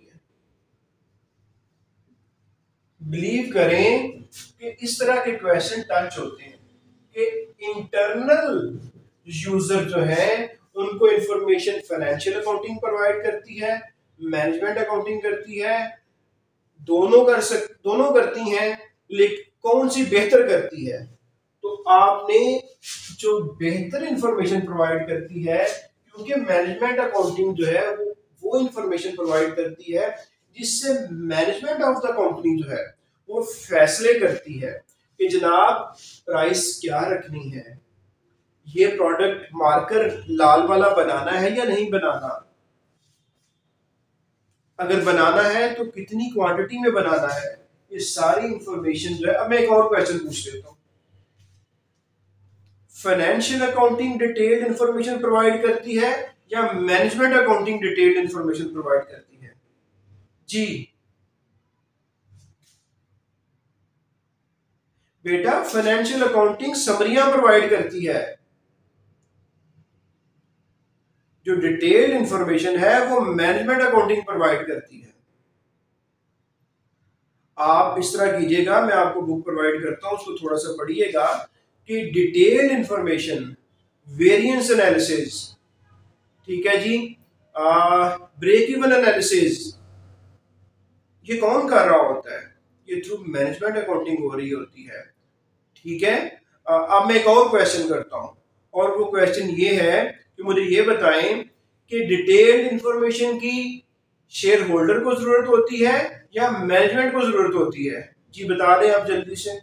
बिलीव करें कि इस तरह के क्वेश्चन टच होते हैं कि इंटरनल यूज़र जो है, उनको इंफॉर्मेशन फाइनेंशियल अकाउंटिंग प्रोवाइड करती है मैनेजमेंट अकाउंटिंग करती है, दोनों कर सक, दोनों करती हैं लेकिन कौन सी बेहतर करती है? तो आपने जो बेहतर इंफॉर्मेशन प्रोवाइड करती है, क्योंकि मैनेजमेंट अकाउंटिंग जो है, वो वो इंफॉर्मेशन प्रोवाइड करती है, जिससे मैनेजमेंट ऑफ़ द कंपनी जो है वो फैसले करती है कि जनाब प्राइस क्या रखनी है? ये प्रोडक्ट मार्कर लाल वाला बनाना है या नहीं बनाना? अगर बनाना है तो कितनी क्वांटिटी में बनाना है? ये सारी इंफॉर्मेशन जो है, अब मैं एक और क्वेश्चन पूछ लेता हूँ। Financial accounting detailed information provide करती है या management accounting detailed information provide करती है? जी बेटा फाइनेंशियल अकाउंटिंग समरियाँ प्रोवाइड करती है। जो डिटेल्ड इंफॉर्मेशन है, वो मैनेजमेंट अकाउंटिंग प्रोवाइड करती है। आप इस तरह कीजिएगा, मैं आपको बुक प्रोवाइड करता हूँ, उसको थोड़ा सा पढ़िएगा कि डिटेल्ड इंफॉर्मेशन वेरिएंस एनालिसिस ठीक है जी? ब्रेक इवन एनालिसिस ये कौन कर रहा होता है? ये थ्रू मैनेजमेंट अकाउंटिंग हो रही होती है। ठीक है? अब मैं एक और क्वेश्चन करता हूँ। और वो क्वेश्चन ये है कि मुझे ये बताएँ कि डिटेल्ड इंफॉर्मेशन की शेयर होल्डर को ज़रूरत होती है या मैनेजमेंट को ज़रूरत होती है? जी, बता दें आप जल्दी से।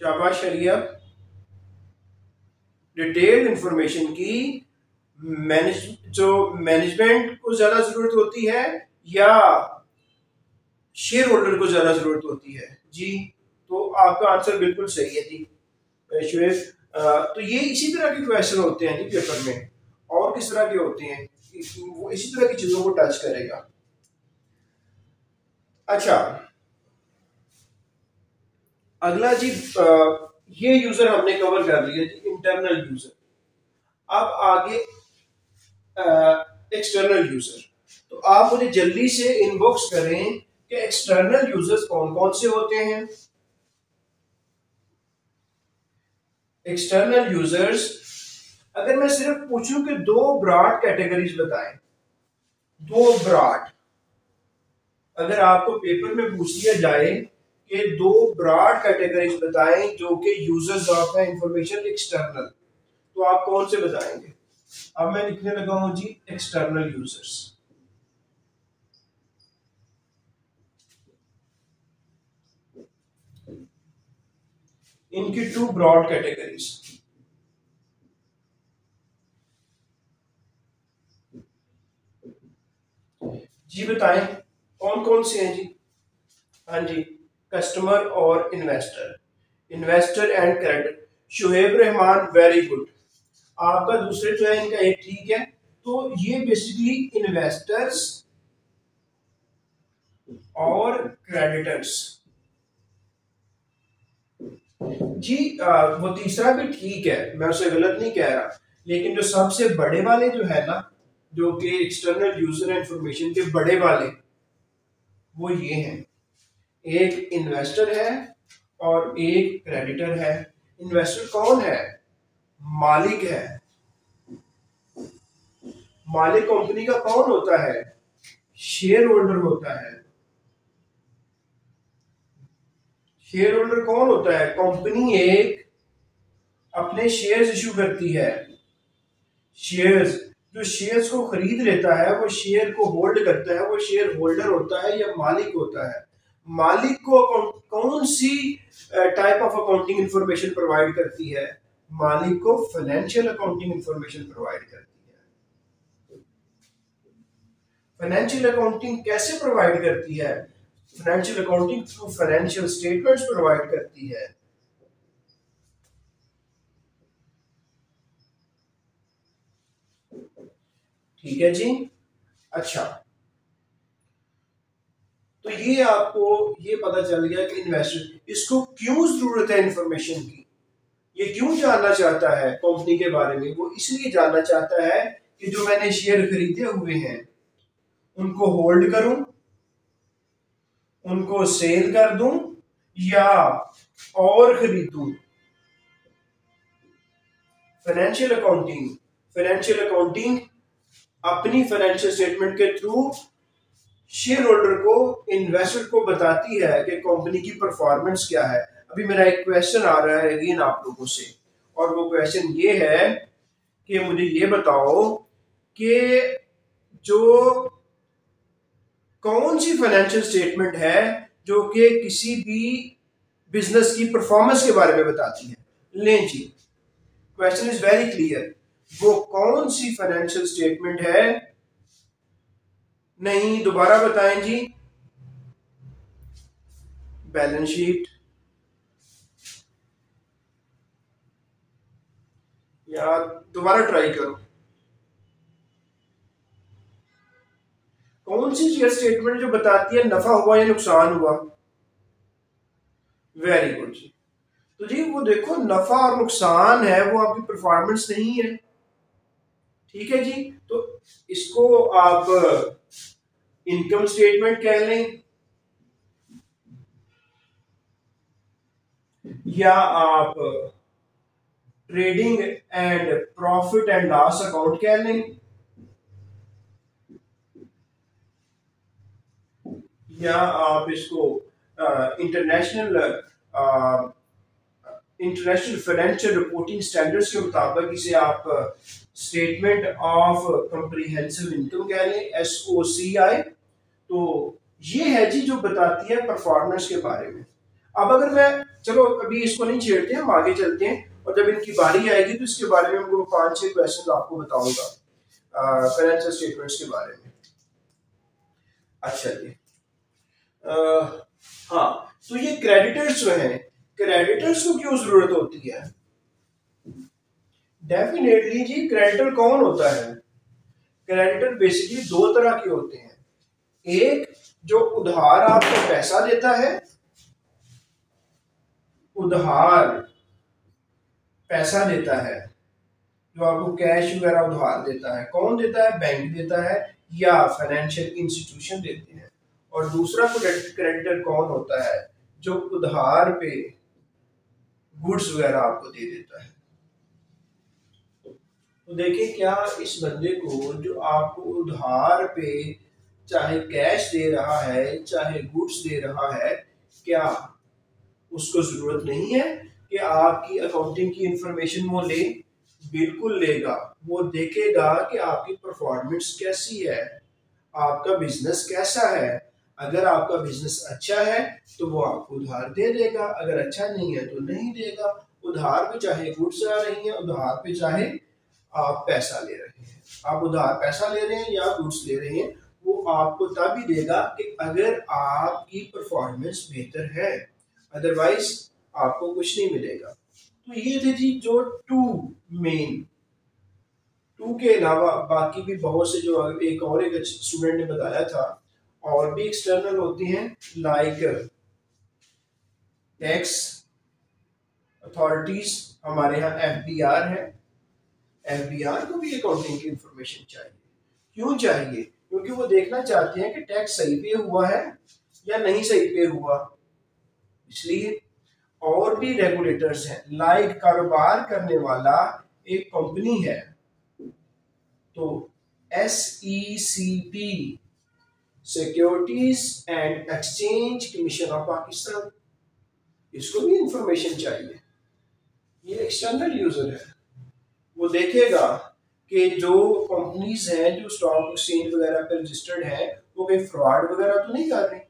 शाबाश, शरिया। डिटेल्ड इंफॉर्मेशन की मैनेज जो मैनेजमेंट को ज़्यादा ज़रूरत होती है या शेयर होल्डर को ज़्यादा ज़रूरत होती है? जी। तो आपका आंसर बिल्कुल सही है जी शुएब तो ये इसी तरह के क्वेश्चन होते हैं जी पेपर में। और किस तरह के होते हैं? वो इसी तरह की चीज़ों को टच करेगा। अच्छा। अगला जी ये यूज़र हमने कवर कर लिया जी इंटरनल यूज़र अब आगे एक्सटर्नल यूज़र तो आप मुझे जल्दी से इनबॉक्स करें कि एक्सटर्नल यूज़र्स कौन कौन से होते हैं। एक्सटर्नल यूज़र्स अगर मैं सिर्फ़ पूछूँ कि दो ब्रॉड कैटेगरीज बताएँ, दो ब्रॉड अगर आपको पेपर में पूछ लिया जाए कि दो ब्रॉड कैटेगरीज बताएँ जो कि यूज़र्स ऑफ़ है इंफॉर्मेशन एक्सटर्नल तो आप कौन से बताएँगे? अब मैं लिखने लगा हूँ जी एक्सटर्नल यूज़र्स इनकी टू ब्रॉड कैटेगरीज जी बताएँ कौन कौन से हैं जी? हाँ जी कस्टमर और investor investor and credit Shuhaib Rahman very good आपका दूसरे जो है, इनका एक ठीक है। तो ये बेसिकली इन्वेस्टर्स और क्रेडिटर्स जी आ, वो तीसरा भी ठीक है मैं उसे गलत नहीं कह रहा लेकिन जो सबसे बड़े वाले जो है ना जो कि एक्सटर्नल यूज़र इंफॉर्मेशन के बड़े वाले वो ये हैं। एक इन्वेस्टर है और एक क्रेडिटर है। इन्वेस्टर कौन है? मालिक है। मालिक कंपनी का कौन होता है? शेयर होल्डर होता है। शेयर होल्डर कौन होता है? कंपनी एक अपने शेयर्स इशू करती है। शेयर्स जो शेयर्स को खरीद लेता है, वो शेयर को होल्ड करता है, वो शेयर होल्डर होता है या मालिक होता है? मालिक को कौन सी type of accounting information provide करती है? मालिक को फाइनेंशियल अकाउंटिंग इंफॉर्मेशन प्रोवाइड करती है। फाइनेंशियल अकाउंटिंग कैसे प्रोवाइड करती है? Financial accounting through financial statements provide करती है। ठीक है जी? अच्छा। तो ये आपको ये पता चल गया कि इन्वेस्टर इसको क्यों ज़रूरत है इंफॉर्मेशन की? ये क्यों जानना चाहता है कंपनी के बारे में? वो इसलिए जानना चाहता है कि जो मैंने शेयर खरीदे हुए हैं, उनको होल्ड करूँ उनको सेल कर दूँ या और खरीदूं? फाइनेंशियल अकाउंटिंग फाइनेंशियल अकाउंटिंग अपनी फाइनेंशियल स्टेटमेंट के थ्रू शेयर होल्डर को इन्वेस्टर को बताती है कि कंपनी की परफॉर्मेंस क्या है। अभी मेरा एक क्वेश्चन आ रहा है अगेन आप लोगों से। और वो क्वेश्चन ये है कि मुझे ये बताओ कि जो कौन सी फाइनेंशियल स्टेटमेंट है जो कि किसी भी बिज़नेस की परफॉर्मेंस के बारे में बताती है? लें जी क्वेश्चन इज़ वेरी क्लियर वो कौन सी फाइनेंशियल स्टेटमेंट है? नहीं, दोबारा बताएँ जी। बैलेंस शीट या दोबारा ट्राई करो। कौन सी शेयर स्टेटमेंट जो बताती है नफा हुआ या नुकसान हुआ? वेरी गुड जी तो जी, वो देखो, नफा और नुकसान है, वो आपकी परफॉर्मेंस नहीं है। ठीक है जी? तो इसको आप इनकम स्टेटमेंट कह लें, या आप trading and profit and loss account कह लें। या आप इसको international international financial reporting standards के मुताबिक इसे आप स्टेटमेंट ऑफ़ कंप्रीहेंसिव इनकम कह लें एस ओ सी आई तो ये है जी जो बताती है परफॉर्मेंस के बारे में। अब अगर मैं, चलो अभी इसको नहीं छेड़ते, हम आगे चलते हैं और जब इनकी बारी आएगी तो इसके बारे में हमको पाँच छह क्वेश्चन आपको बताऊँगा फाइनेंशियल स्टेटमेंट्स के बारे में। अच्छा जी। हाँ तो ये क्रेडिटर्स जो हैं क्रेडिटर्स को क्यों ज़रूरत होती है? डेफिनेटली जी क्रेडिटर कौन होता है? क्रेडिटर बेसिकली दो तरह के होते हैं। एक, जो उधार आपको पैसा देता है, उधार पैसा देता है, जो आपको कैश वगैरह उधार देता है। कौन देता है? बैंक देता है या फाइनेंशियल इंस्टीट्यूशन देते हैं। और दूसरा क्रेडिटर कौन होता है जो उधार पे गुड्स वगैरह आपको दे देता है? तो देखिए क्या इस बंदे को जो आपको उधार पे चाहे कैश दे रहा है, चाहे गुड्स दे रहा है, क्या उसको ज़रूरत नहीं है कि आपकी अकाउंटिंग की इंफॉर्मेशन वो ले? बिल्कुल लेगा। वो देखेगा कि आपकी परफॉर्मेंस कैसी है, आपका बिज़नेस कैसा है अगर आपका बिज़नेस अच्छा है तो वो आपको उधार दे देगा। अगर अच्छा नहीं है तो नहीं देगा। उधार पे चाहे गुड्स आ रही है, उधार पे चाहे आप पैसा ले रहे हैं। आप उधार पैसा ले रहे हैं या गुड्स ले रहे हैं, वो आपको तभी देगा कि अगर आपकी परफॉर्मेंस बेहतर है। अदरवाइज़ आपको कुछ नहीं मिलेगा। तो ये थे जी जो टू मेन टू के अलावा बाकी भी बहुत से जो एक और एक स्टूडेंट ने बताया था और भी एक्सटर्नल होती हैं लाइक टैक्स अथॉरिटीज हमारे यहाँ एफ़ बी आर है। एफ़ बी आर को भी अकाउंटिंग की इंफॉर्मेशन चाहिए। क्यों चाहिए? क्योंकि वो देखना चाहते हैं कि टैक्स सही पे हुआ है या नहीं सही पे हुआ। इसलिए और भी रेगुलेटर्स हैं। लाइक कारोबार करने वाला एक कंपनी है। तो S E C P securities and exchange commission of Pakistan इसको भी इंफॉर्मेशन चाहिए। ये एक्सटर्नल यूज़र है। वो देखेगा कि जो कंपनीज़ हैं, जो स्टॉक एक्सचेंज वगैरह पर रजिस्टर्ड है, वो कहीं फ्रॉड वगैरह तो नहीं कर रही।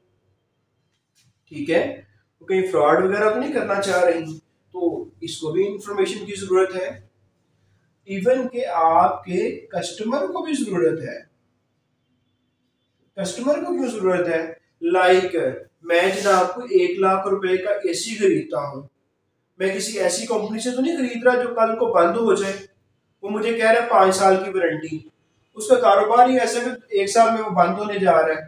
ठीक है? वो कहीं फ्रॉड वगैरह तो नहीं करना चाह रही। तो इसको भी इंफॉर्मेशन की ज़रूरत है। इवन के आपके कस्टमर को भी ज़रूरत है। कस्टमर को क्यों ज़रूरत है? लाइक like, मैं जनाब को एक लाख रुपए का एसी खरीदता हूँ। मैं किसी ऐसी कंपनी से तो नहीं खरीद रहा जो कल को बंद हो जाए। वो मुझे कह रहा है पाँच साल की वारंटी उसका कारोबार ही ऐसा कि एक साल में वो बंद होने जा रहा है।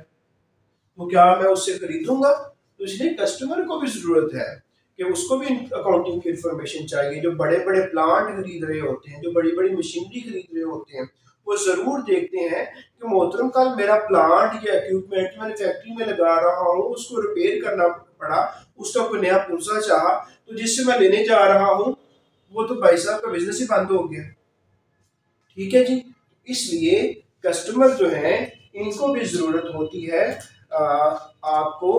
तो क्या मैं उससे खरीदूँगा? तो इसलिए कस्टमर को भी ज़रूरत है कि उसको भी अकाउंटिंग की इंफॉर्मेशन चाहिए। जो बड़े बड़े प्लांट खरीद रहे होते हैं जो बड़ी बड़ी मशीनरी खरीद रहे होते हैं वो ज़रूर देखते हैं कि मोहतरम कल मेरा प्लांट या इक्विपमेंट मैंने फैक्ट्री में लगा रहा हूँ उसको रिपेयर करना पड़ा। उसका कोई नया पुर्जा चाह तो जिससे मैं लेने जा रहा हूँ वो तो भाई साहब का बिज़नेस ही बंद हो गया। ठीक है जी? इसलिए कस्टमर जो है इनको भी ज़रूरत होती है आ, आपको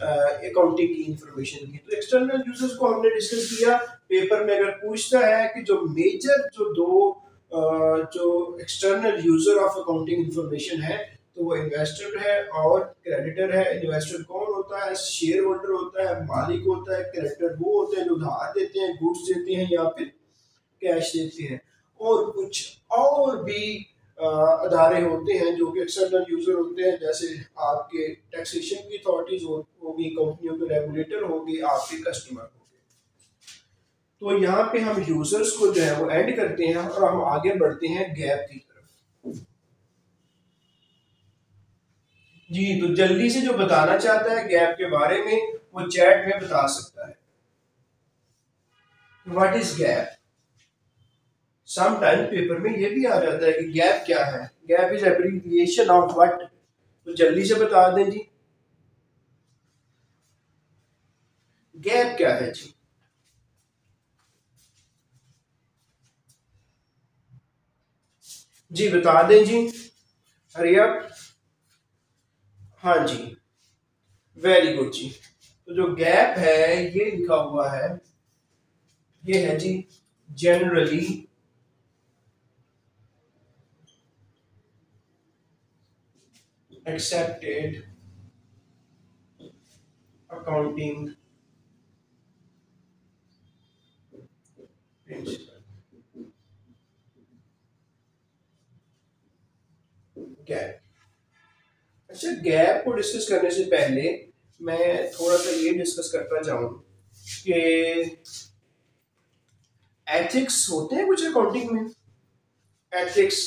अकाउंटिंग की इंफॉर्मेशन की। तो एक्सटर्नल यूज़र्स को हमने डिस्कस किया। पेपर में अगर पूछता है कि जो मेजर जो दो जो external user of accounting information है तो वो इन्वेस्टर है और क्रेडिटर है इन्वेस्टर कौन होता है? शेयर होल्डर होता है, मालिक होता है क्रेडिटर वो होते हैं जो उधार देते हैं गुड्स देते हैं या फिर कैश देते हैं। और कुछ और भी अदारे होते हैं जो कि एक्सटर्नल यूज़र होते हैं, जैसे आपके टैक्सेशन की अथॉरिटीज होगी कंपनियों के रेगुलेटर होगी, आपके कस्टमर होंगे। तो यहाँ पे हम यूज़र्स को जो है वो एंड करते हैं और हम आगे बढ़ते हैं गैप की तरफ़। जी तो जल्दी से जो बताना चाहता है गैप के बारे में, वो चैट में बता सकता है। What is GAAP some time paper में ये भी आ जाता है कि गैप क्या है। GAAP is abbreviation of what तो जल्दी से बता दें जी। गैप क्या है जी? जी, बता दें जी। हरिया हाँ जी। वेरी गुड जी। तो जो गैप है, ये लिखा हुआ है। ये है जी generally accepted accounting principle. GAAP. अच्छा गैप को डिस्कस करने से पहले मैं थोड़ा सा ये डिस्कस करता जाऊँ कि एथिक्स होते हैं कुछ अकाउंटिंग में? एथिक्स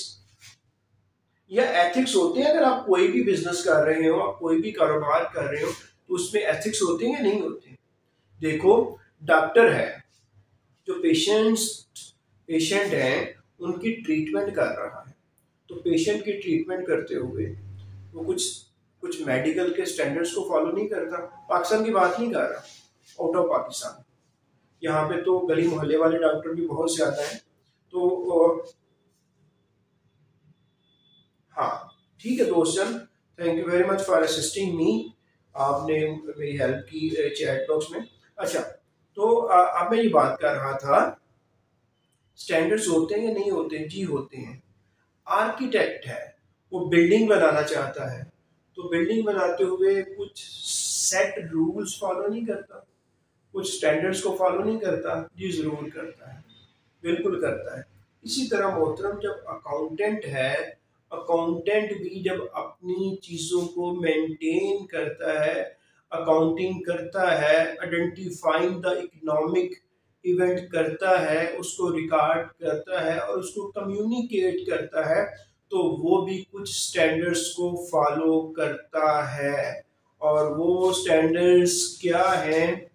या एथिक्स होते हैं अगर आप कोई भी बिज़नेस कर रहे हो, आप कोई भी कारोबार कर रहे हो तो उसमें एथिक्स होते हैं या नहीं होते? देखो डॉक्टर है, जो पेशेंट्स पेशेंट हैं, उनकी ट्रीटमेंट कर रहा है। तो पेशेंट की ट्रीटमेंट करते हुए वो कुछ कुछ मेडिकल के स्टैंडर्ड्स को फॉलो नहीं करता। पाकिस्तान की बात नहीं कर रहा। Out of Pakistan. यहाँ पे तो गली मोहल्ले वाले डॉक्टर भी बहुत ज़्यादा हैं। तो हाँ ठीक है दोस्तन thank you very much for assisting me आपने मेरी हेल्प की चैट बॉक्स में। अच्छा तो अब मैं ये बात कर रहा था। स्टैंडर्ड्स होते हैं या नहीं होते? जी होते हैं। आर्किटेक्ट है, वो बिल्डिंग बनाना चाहता है। तो बिल्डिंग बनाते हुए कुछ सेट रूल्स फॉलो नहीं करता, कुछ स्टैंडर्ड्स को फॉलो नहीं करता जी ज़रूर करता है, बिल्कुल करता है। इसी तरह मोहतरम, जब अकाउंटेंट है अकाउंटेंट भी जब अपनी चीज़ों को मेंटेन करता है अकाउंटिंग करता है आइडेंटिफाइंग द इकोनॉमिक इवेंट करता है, उसको रिकॉर्ड करता है और उसको कम्युनिकेट करता है तो वो भी कुछ स्टैंडर्ड्स को फॉलो करता है। और वो स्टैंडर्ड्स क्या हैं?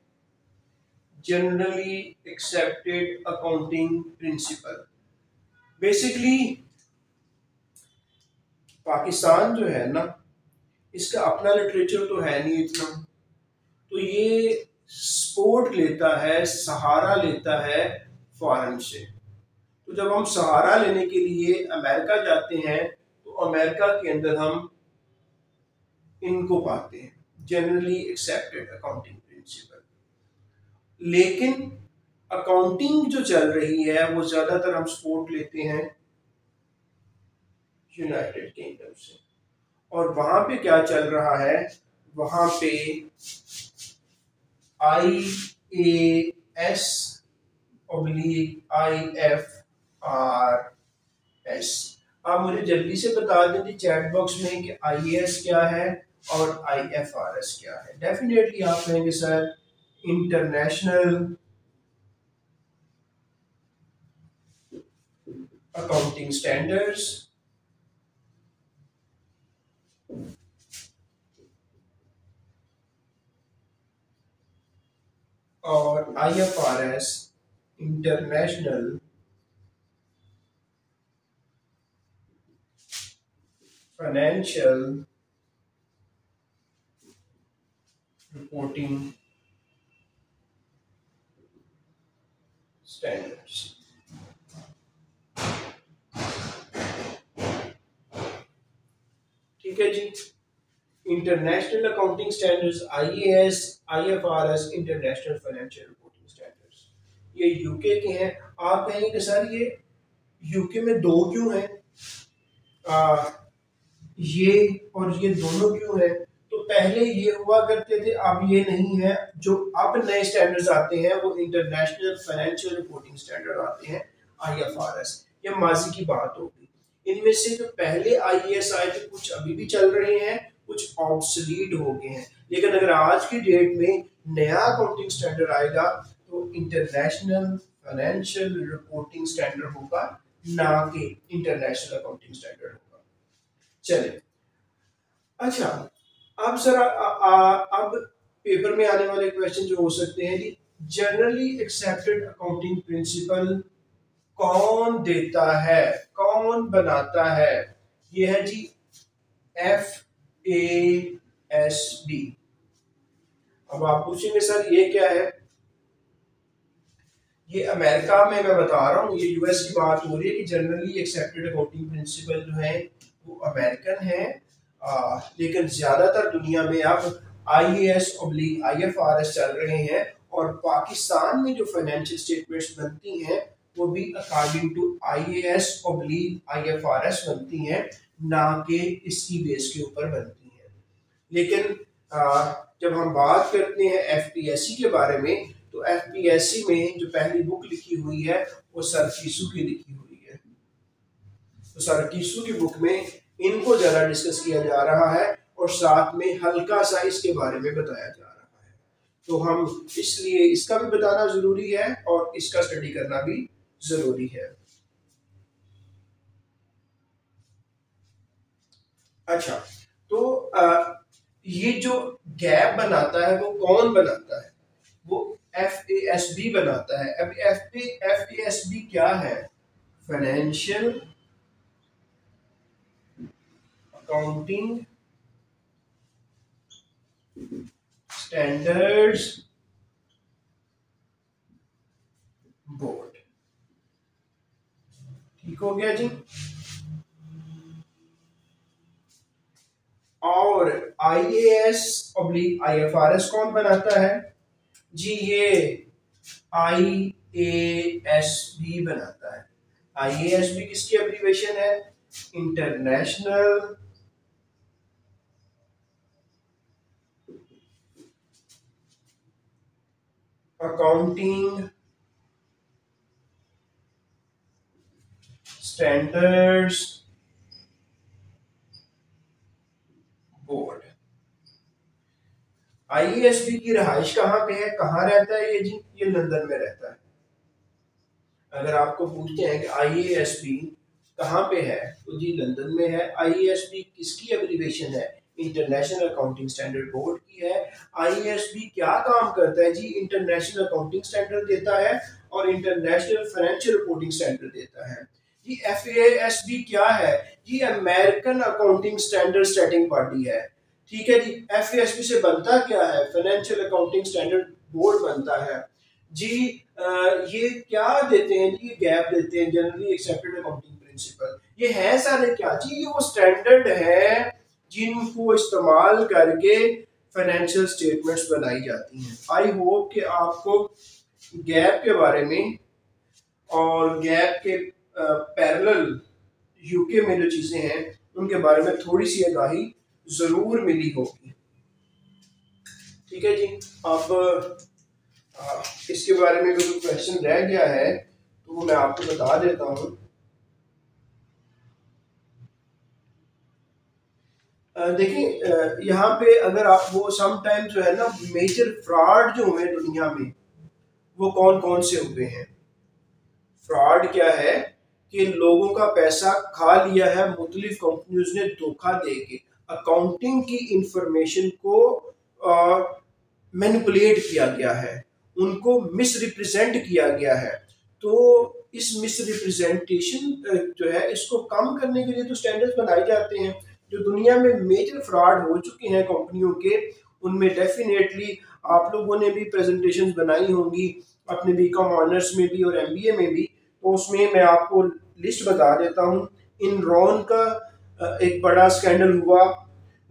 Generally accepted accounting principle basically Pakistan जो है ना, इसका अपना लिटरेचर तो है नहीं इतना। तो ये सपोर्ट लेता है, सहारा लेता है फॉरेन से। तो जब हम सहारा लेने के लिए अमेरिका जाते हैं तो अमेरिका के अंदर हम इनको पाते हैं जनरली एक्सेप्टेड अकाउंटिंग प्रिंसिपल लेकिन अकाउंटिंग जो चल रही है, वो ज़्यादातर हम सपोर्ट लेते हैं यूनाइटेड किंगडम से। और वहाँ पे क्या चल रहा है? वहाँ पे I A S oblique I F R S आप मुझे जल्दी से बता दें चैट बॉक्स में कि आई एस क्या है और आई एफ़ आर एस क्या है। डेफिनेटली आप कहेंगे सर इंटरनेशनल अकाउंटिंग स्टैंडर्ड्स और I F R S international financial reporting standards ठीक है जी। International accounting standards IAS IFRS international financial reporting standards ये यूके के हैं। आप कहेंगे कि सर ये यूके में दो क्यों हैं? ये और ये दोनों क्यों हैं? तो पहले ये हुआ करते थे, अब ये नहीं है। जो अब नए स्टैंडर्ड्स आते हैं, वो इंटरनेशनल फाइनेंशियल रिपोर्टिंग स्टैंडर्ड आते हैं आईएफआरएस ये माजी की बात होगी इनमें से जो पहले आईएएस आए थे, कुछ अभी भी चल रहे हैं। कुछ ऑब्सलीट हो गए हैं। लेकिन अगर आज की डेट में नया अकाउंटिंग स्टैंडर्ड आएगा तो इंटरनेशनल फाइनेंशियल रिपोर्टिंग स्टैंडर्ड होगा, ना कि इंटरनेशनल अकाउंटिंग स्टैंडर्ड होगा। चले अच्छा अब सर अब पेपर में आने वाले क्वेश्चन जो हो सकते हैं जी जनरली एक्सेप्टेड अकाउंटिंग प्रिंसिपल कौन देता है? कौन बनाता है? ये है जी एफ़ ए एस डी अब आप पूछेंगे सर ये क्या है? ये अमेरिका में मैं बता रहा हूँ ये यूएस की बात हो रही है कि जनरली एक्सेप्टेड अकाउंटिंग प्रिंसिपल जो है वो अमेरिकन है। आ, लेकिन ज़्यादातर दुनिया में अब I S oblique I F R S चल रहे हैं और पाकिस्तान में जो फाइनेंशियल स्टेटमेंट्स बनती हैं वो भी according to I S oblique I F R S बनती हैं। ना कि इसकी बेस के ऊपर बनती है। लेकिन आ, जब हम बात करते हैं एफ़ पी एस सी के बारे में तो एफ़ पी एस सी में जो पहली बुक लिखी हुई है वो सरकीसू की लिखी हुई है। तो सर कीसू की बुक में इनको ज़्यादा डिस्कस किया जा रहा है और साथ में हल्का सा इसके बारे में बताया जा रहा है। तो हम इसलिए इसका भी बताना ज़रूरी है और इसका स्टडी करना भी ज़रूरी है। अच्छा तो आ, ये जो गैप बनाता है वो कौन बनाता है? वो एफ़ ए एस बी बनाता है। अब F A F A S B क्या है? फाइनेंशियल अकाउंटिंग स्टैंडर्ड्स बोर्ड ठीक हो गया जी? और I A S public I F R S कौन बनाता है? जी ये आई ए एस बी बनाता है। आई ए एस बी किसकी एब्रीवेशन है? International accounting standards board IASB की रहाइश कहाँ पे है? कहाँ रहता है ये जी? ये लंदन में रहता है। अगर आपको पूछते हैं कि आईएएसबी कहाँ पे है तो जी लंदन में है। आईएएसबी किसकी एब्रीवेशन है? इंटरनेशनल अकाउंटिंग स्टैंडर्ड बोर्ड की है। आईएएसबी क्या काम करता है जी? इंटरनेशनल अकाउंटिंग स्टैंडर्ड देता है और इंटरनेशनल फाइनेंशियल रिपोर्टिंग स्टैंडर्ड देता है। जी एफ़ एस बी क्या है? जी American accounting standard setting party है। ठीक है जी? एफ़ एस बी से बनता क्या है? फाइनेंशियल अकाउंटिंग स्टैंडर्ड बोर्ड बनता है। जी आ, ये क्या देते हैं जी? गैप देते हैं जनरली एक्सेप्टेड अकाउंटिंग प्रिंसिपल ये है सारे क्या? जी ये वो स्टैंडर्ड है जिनको इस्तेमाल करके फाइनेंशियल स्टेटमेंट्स बनाई जाती हैं। आई होप कि आपको गैप के बारे में और गैप के पैरेलल यूके में जो चीज़ें हैं, उनके बारे में थोड़ी सी आगाही ज़रूर मिली होगी। ठीक है जी, अब इसके बारे में जो क्वेश्चन रह गया है तो वो मैं आपको बता देता हूँ। देखिए यहाँ पे अगर आप वो समटाइम जो है ना मेजर फ्रॉड जो हुए दुनिया में, वो कौन कौन से हुए हैं? फ्रॉड क्या है? कि लोगों का पैसा खा लिया है मुख्तलिफ़ कंपनियों ने धोखा दे के। अकाउंटिंग की इंफॉर्मेशन को मैनिपुलेट किया गया है। उनको मिस रिप्रेजेंट किया गया है। तो इस मिस रिप्रेजेंटेशन जो है, इसको कम करने के लिए तो स्टैंडर्ड्स बनाए जाते हैं। जो दुनिया में मेजर फ्रॉड हो चुके हैं कंपनियों के, उनमें डेफिनेटली आप लोगों ने भी प्रेजेंटेशन बनाई होंगी, अपने बी कॉम ऑनर्स में भी और एमबीए में भी। तो उसमें मैं आपको लिस्ट बता देता हूँ। इन रॉन का एक बड़ा स्कैंडल हुआ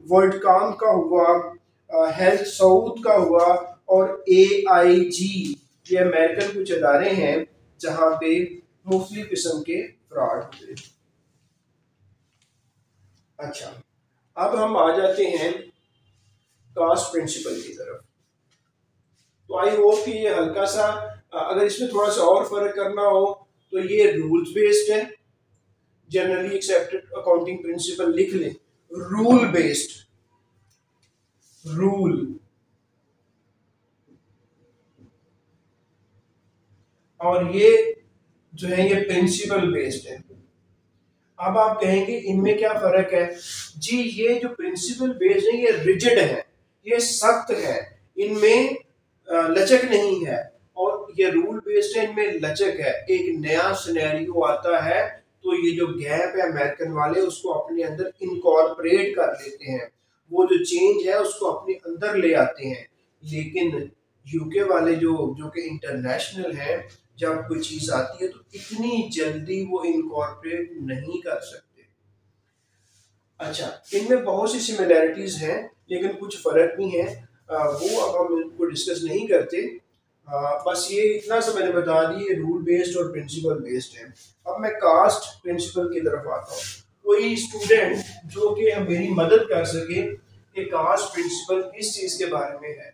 वर्ल्ड काम का हुआ हेल्थ साउथ का हुआ और ए आई जी ये अमेरिकन कुछ अदारे हैं जहाँ पे मुख्तलिफ़ किस्म के फ्रॉड हुए। अच्छा अब हम आ जाते हैं कास्ट प्रिंसिपल की तरफ़। तो आई होप कि ये हल्का सा अगर इसमें थोड़ा सा और फ़र्क करना हो तो ये रूल्स बेस्ड है। जनरली एक्सेप्टेड अकाउंटिंग प्रिंसिपल लिख लें। रूल बेस्ड रूल और ये जो है, ये प्रिंसिपल बेस्ड है। अब आप कहेंगे, इनमें क्या फ़र्क है? जी, ये जो प्रिंसिपल बेस्ड है, ये रिजिड है। ये सख्त है। इनमें लचक नहीं है। ये रूल बेस्ड है, इनमें लचक है। एक नया सिनेरियो आता है तो ये जो गैप है अमेरिकन वाले, उसको अपने अंदर इनकॉर्पोरेट कर लेते हैं। वो जो चेंज है, उसको अपने अंदर ले आते हैं। लेकिन यूके वाले जो जो कि इंटरनेशनल है, जब कोई चीज़ आती है तो इतनी जल्दी वो इनकॉर्पोरेट नहीं कर सकते। अच्छा इनमें बहुत सी सिमिलैरिटीज हैं, लेकिन कुछ फ़र्क भी हैं। वो अब हम इनको डिस्कस नहीं करते। आ, बस ये इतना सा मैंने बता दी ये रूल बेस्ड और प्रिंसिपल बेस्ड है। अब मैं कास्ट प्रिंसिपल की तरफ़ आता हूँ। कोई स्टूडेंट जो कि मेरी मदद कर सके कि कास्ट प्रिंसिपल किस चीज़ के बारे में है।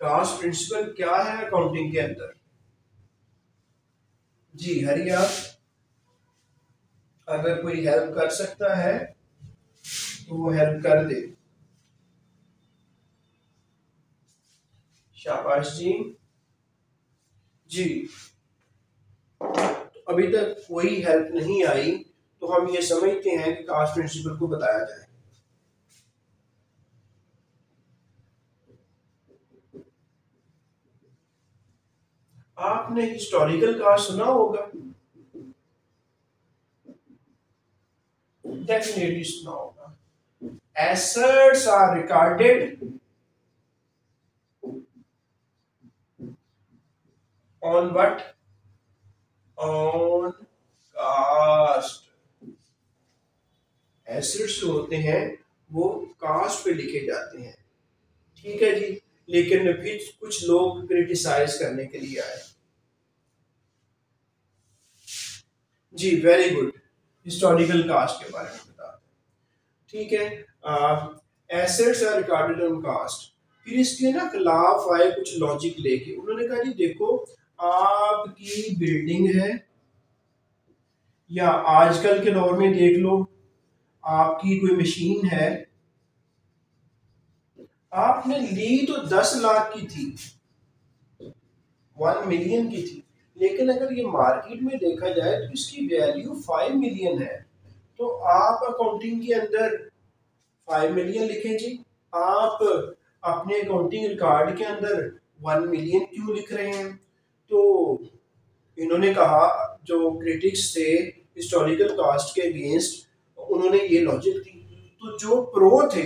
कास्ट प्रिंसिपल क्या है अकाउंटिंग के अंदर? जी हरिया। अगर कोई हेल्प कर सकता है तो वो हेल्प कर दे। शाबाश जी। जी। तो अभी तक कोई हेल्प नहीं आई तो हम ये समझते हैं कि कास्ट प्रिंसिपल को बताया जाए। आपने हिस्टोरिकल कास्ट सुना होगा? डेफिनेटली सुना होगा। Assets are recorded on what? On cost assets जो होते हैं, वो कास्ट पे लिखे जाते हैं। ठीक है जी? लेकिन फिर कुछ लोग क्रिटिसाइज करने के लिए आए। जी वेरी गुड हिस्टोरिकल कास्ट के बारे में बता ठीक है? Assets are recorded on cost फिर इसके ना खिलाफ आए कुछ लॉजिक लेके। उन्होंने कहा जी, देखो आपकी बिल्डिंग है। या आजकल के दौर में देख लो, आपकी कोई मशीन है। आपने ली तो दस लाख की थी वन मिलियन की थी। लेकिन अगर ये मार्केट में देखा जाए तो इसकी वैल्यू फाइव मिलियन है। तो आप अकाउंटिंग के अंदर फाइव मिलियन लिखें जी आप अपने अकाउंटिंग रिकॉर्ड के अंदर वन मिलियन क्यों लिख रहे हैं? तो इन्होंने कहा, जो क्रिटिक्स थे हिस्टोरिकल कास्ट के अगेंस्ट उन्होंने ये लॉजिक दी। तो जो प्रो थे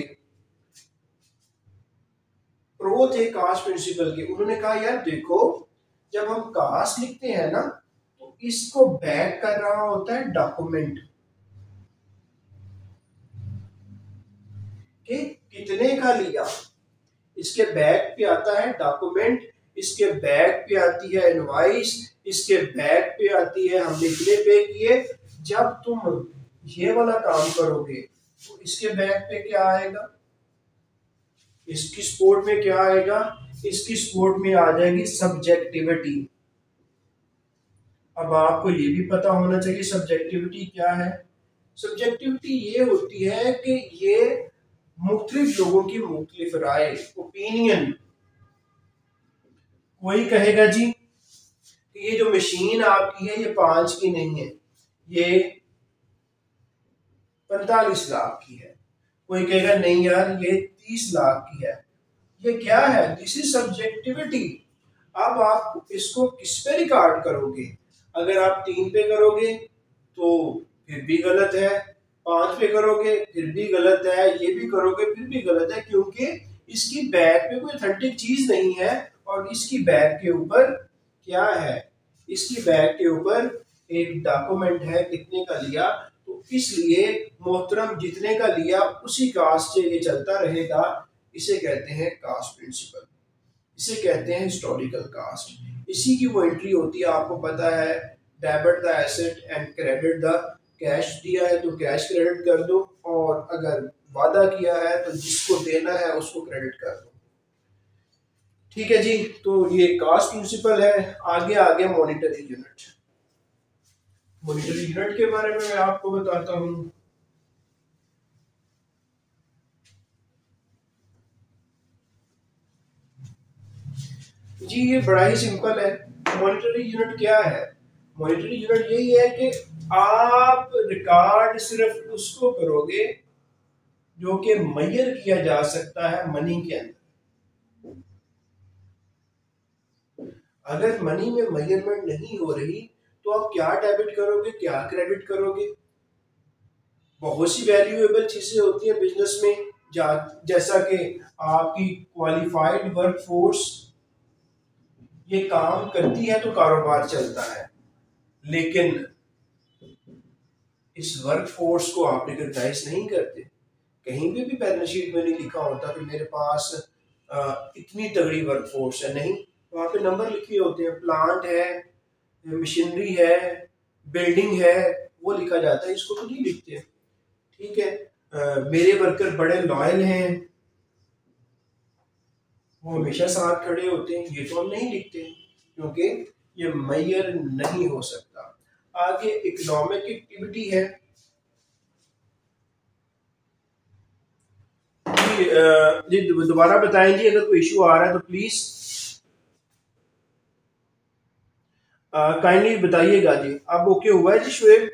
प्रो थे कास्ट प्रिंसिपल के, उन्होंने कहा, यार देखो, जब हम कास्ट लिखते हैं ना तो इसको बैक कर रहा होता है डॉक्यूमेंट कि कितने का लिया? इसके बैक पे आता है डॉक्यूमेंट इसके बैक पे आती है इनवाइस इसके बैक पे आती है हमने इतने पे किए। जब तुम ये वाला काम करोगे तो इसके बैक पे क्या आएगा? इसकी स्पोर्ट में क्या आएगा? इसकी स्पोर्ट में आ जाएगी सब्जेक्टिविटी अब आपको ये भी पता होना चाहिए सब्जेक्टिविटी क्या है? सब्जेक्टिविटी ये होती है कि ये मुख्तलिफ़ लोगों की मुख्तलिफ़ राय ओपिनियन कोई कहेगा जी, कि ये जो मशीन आपकी है, ये पाँच की नहीं है, ये पैंतालीस लाख की है। कोई कहेगा, नहीं यार, ये तीस लाख की है। ये क्या है? दिस इज़ सब्जेक्टिविटी अब आप इसको किस पे रिकॉर्ड करोगे? अगर आप तीन पे करोगे तो फिर भी गलत है। पाँच पे करोगे, फिर भी गलत है। ये भी करोगे, फिर भी गलत है, क्योंकि इसकी बैग पे कोई अथेंटिक चीज़ नहीं है। और इसकी बैग के ऊपर क्या है? इसकी बैग के ऊपर एक डॉक्यूमेंट है, कितने का लिया? तो इसलिए मोहतरम जितने का लिया, उसी कास्ट से ये चलता रहेगा। इसे कहते हैं कास्ट प्रिंसिपल इसे कहते हैं हिस्टोरिकल कास्ट इसी की वो एंट्री होती है, आपको पता है। Debit the asset and credit the cash दिया है तो कैश क्रेडिट कर दो। और अगर वादा किया है तो जिसको देना है, उसको क्रेडिट कर दो। ठीक है जी तो ये कास्ट प्रिंसिपल है, आगे आगे मॉनिटरी यूनिट मॉनिटरी यूनिट के बारे में मैं आपको बताता हूँ। जी, ये बड़ा ही सिंपल है। मॉनिटरी यूनिट क्या है? मॉनिटरी यूनिट यही है कि आप रिकॉर्ड सिर्फ़ उसको करोगे जो कि मैयर किया जा सकता है मनी के अंदर। अगर मनी में मेज़रमेंट नहीं हो रही तो आप क्या डेबिट करोगे, क्या क्रेडिट करोगे? बहुत सी वैल्यूएबल चीज़ें होती हैं बिज़नेस में जैसा कि आपकी क्वालिफाइड वर्क फोर्स ये काम करती है तो कारोबार चलता है। लेकिन इस वर्क फोर्स को आप रिकग्नाइज नहीं करते। कहीं पे भी बैलेंस शीट में नहीं लिखा होता कि मेरे पास इतनी तगड़ी वर्क फोर्स है। नहीं वहाँ पे नंबर लिखे होते हैं प्लांट है मशीनरी है बिल्डिंग है वो लिखा जाता है इसको तो नहीं लिखते ठीक है आ, मेरे वर्कर बड़े लॉयल हैं वो हमेशा साथ खड़े होते हैं ये तो हम नहीं लिखते क्योंकि ये मैयर नहीं हो सकता। आगे इकोनॉमिक एक्टिविटी है। दोबारा बताएँ जी अगर कोई इशू आ रहा है तो प्लीज़ काइंडली बताइएगा जी। अब ओके हुआ है जी, शुएब?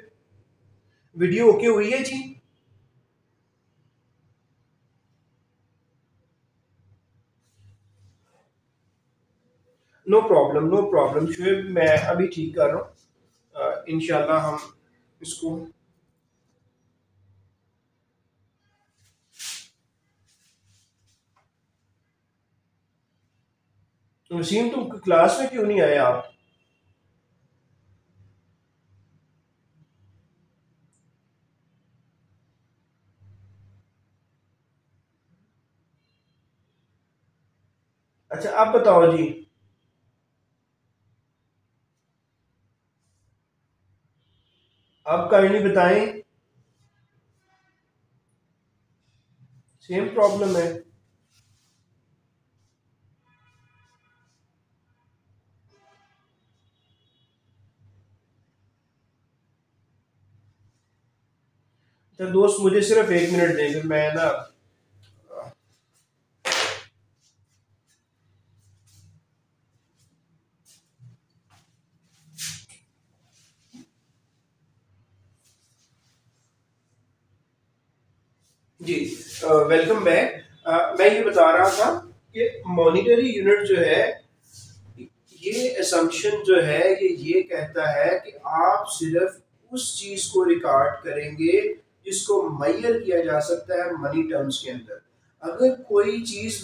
वीडियो ओके हुई है जी? No problem no problem Shoaib, मैं अभी ठीक कर रहा हूँ। इनशाला हम इसको वसीम तुम क्लास में क्यों नहीं आए आप? अच्छा आप बताओ जी। आप कहानी बताएँ? सेम प्रॉब्लम है। तो दोस्त, मुझे सिर्फ़ एक मिनट देंगे मैं ना जी वेलकम बैक मैं ये बता रहा था कि मॉनिटरी यूनिट जो है, ये असम्पशन जो है, ये ये कहता है कि आप सिर्फ़ उस चीज़ को रिकॉर्ड करेंगे जिसको मैयर किया जा सकता है मनी टर्म्स के अंदर। अगर कोई चीज़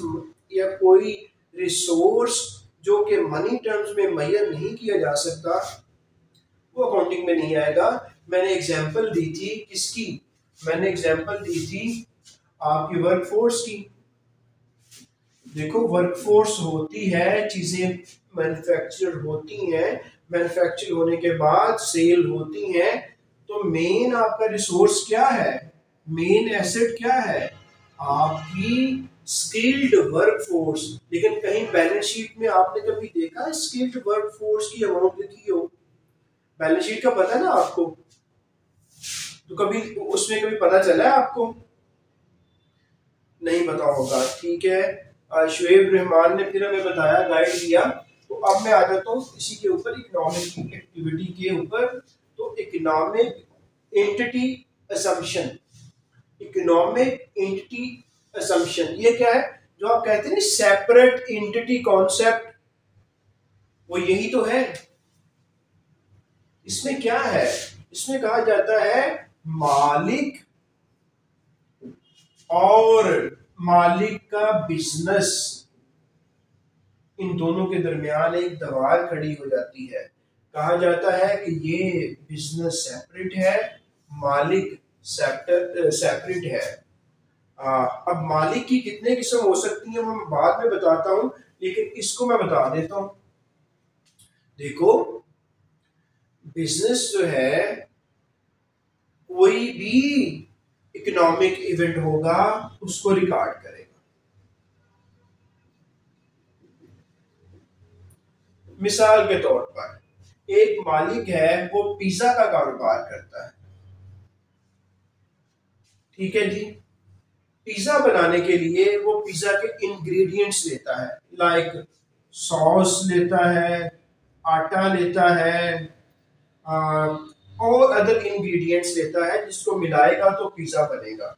या कोई रिसोर्स जो कि मनी टर्म्स में मैयर नहीं किया जा सकता, वो अकाउंटिंग में नहीं आएगा। मैंने एग्जांपल दी थी किसकी? मैंने एग्जांपल दी थी आपकी वर्क फोर्स की। देखो वर्कफोर्स होती है, चीज़ें मैन्युफैक्चर होती हैं मैन्युफैक्चर होने के बाद सेल होती हैं। तो मेन आपका रिसोर्स क्या है? मेन एसेट क्या है? आपकी स्किल्ड वर्कफोर्स लेकिन कहीं बैलेंस शीट में आपने कभी देखा स्किल्ड वर्कफोर्स की अमाउंट लिखी हो? बैलेंस शीट का पता है ना आपको? तो कभी उसमें कभी पता चला है आपको? नहीं पता होगा, ठीक है। शुएब रहमान ने फिर हमें बताया गाइड दिया। तो अब मैं आ जाता हूँ इसी के ऊपर इकोनॉमिक एक्टिविटी के ऊपर। तो economic entity assumption economic entity assumption ये क्या है? जो आप कहते हैं सेपरेट एंटिटी कॉन्सेप्ट वो यही तो है। इसमें क्या है? इसमें कहा जाता है मालिक और मालिक का बिज़नेस इन दोनों के दरमियान एक दीवार खड़ी हो जाती है। कहा जाता है कि ये बिज़नेस सेपरेट है मालिक सेक्टर सेपरेट है। आ, अब मालिक की कितने किस्म हो सकती है मैं बाद में बताता हूँ लेकिन इसको मैं बता देता हूँ। देखो बिज़नेस जो है कोई भी इकोनॉमिक इवेंट होगा उसको रिकॉर्ड करेगा। मिसाल के तौर पर एक मालिक है वो पिज्जा का कारोबार करता है। ठीक है जी? पिज्जा बनाने के लिए वो पिज्जा के इंग्रेडिएंट्स लेता है। लाइक सॉस लेता है आटा लेता है आ, और अदर इंग्रेडिएंट्स लेता है, जिसको मिलाएगा तो पिज्जा बनेगा।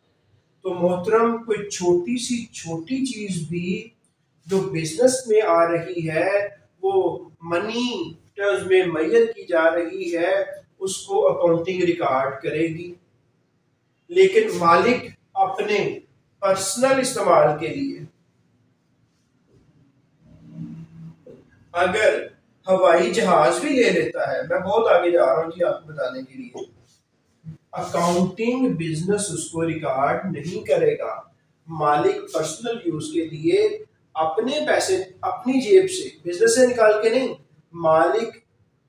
तो मोहतरम, कोई छोटी सी, छोटी चीज़ भी जो बिज़नेस में आ रही है, वो मनी टर्म्स में मैयर की जा रही है, उसको अकाउंटिंग रिकॉर्ड करेगी। लेकिन मालिक अपने पर्सनल इस्तेमाल के लिए, अगर हवाई जहाज़ भी ले लेता है। मैं बहुत आगे जा रहा हूँ जी आपको बताने के लिए। अकाउंटिंग बिज़नेस उसको रिकॉर्ड नहीं करेगा। मालिक पर्सनल यूज़ के लिए अपने पैसे, अपनी जेब से बिज़नेस से निकाल के नहीं, मालिक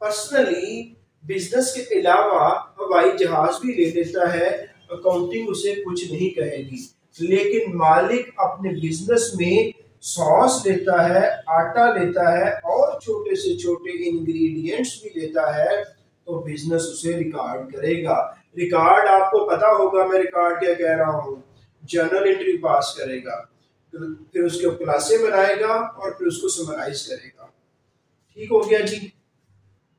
पर्सनली बिज़नेस के अलावा हवाई जहाज़ भी ले लेता है। अकाउंटिंग उसे कुछ नहीं कहेगी। लेकिन मालिक अपने बिज़नेस में सॉस लेता है, आटा लेता है और छोटे से छोटे इंग्रेडिएंट्स भी लेता है तो बिज़नेस उसे रिकॉर्ड करेगा। रिकॉर्ड आपको पता होगा मैं रिकॉर्ड क्या कह रहा हूँ। जर्नल एंट्री पास करेगा। फिर उसके क्लासे बनाएगा और फिर उसको समराइज करेगा। ठीक हो गया जी।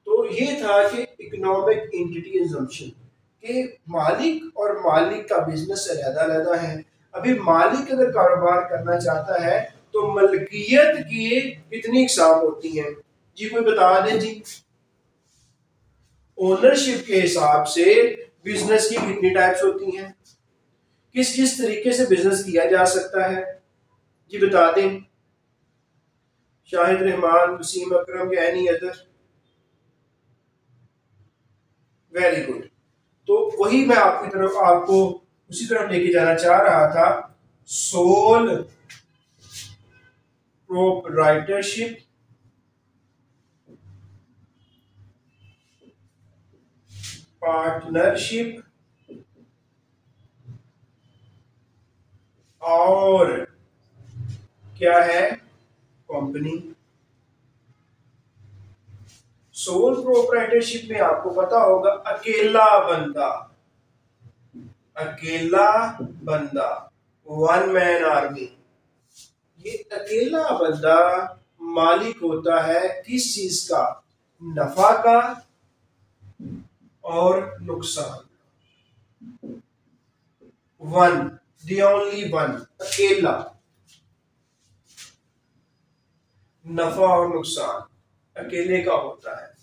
तो ये था कि इकोनॉमिक एंटिटी एजम्पशन कि मालिक और मालिक का बिज़नेस अलहदा अलहदा है। अभी मालिक अगर कारोबार करना चाहता है तो मलकियत की कितनी इकसाम होती हैं? जी कोई बता दें जी। ओनरशिप के हिसाब से बिज़नेस की कितनी टाइप्स होती हैं? किस किस तरीके से बिज़नेस किया जा सकता है? जी बता दें। शाहिद रहमान, वसीम अकरम, या एनी अदर वेरी गुड तो वही मैं आपकी तरफ़, आपको उसी तरफ़ लेके जाना चाह रहा था। सोल प्रोपराइटरशिप पार्टनरशिप और क्या है? कंपनी सोल प्रोपराइटरशिप में आपको पता होगा, अकेला बंदा। अकेला बंदा वन मैन आर्मी ये अकेला बंदा मालिक होता है किस चीज़ का? नफा का और नुकसान वन दी ओनली वन अकेला। नफा और नुकसान अकेले का होता है।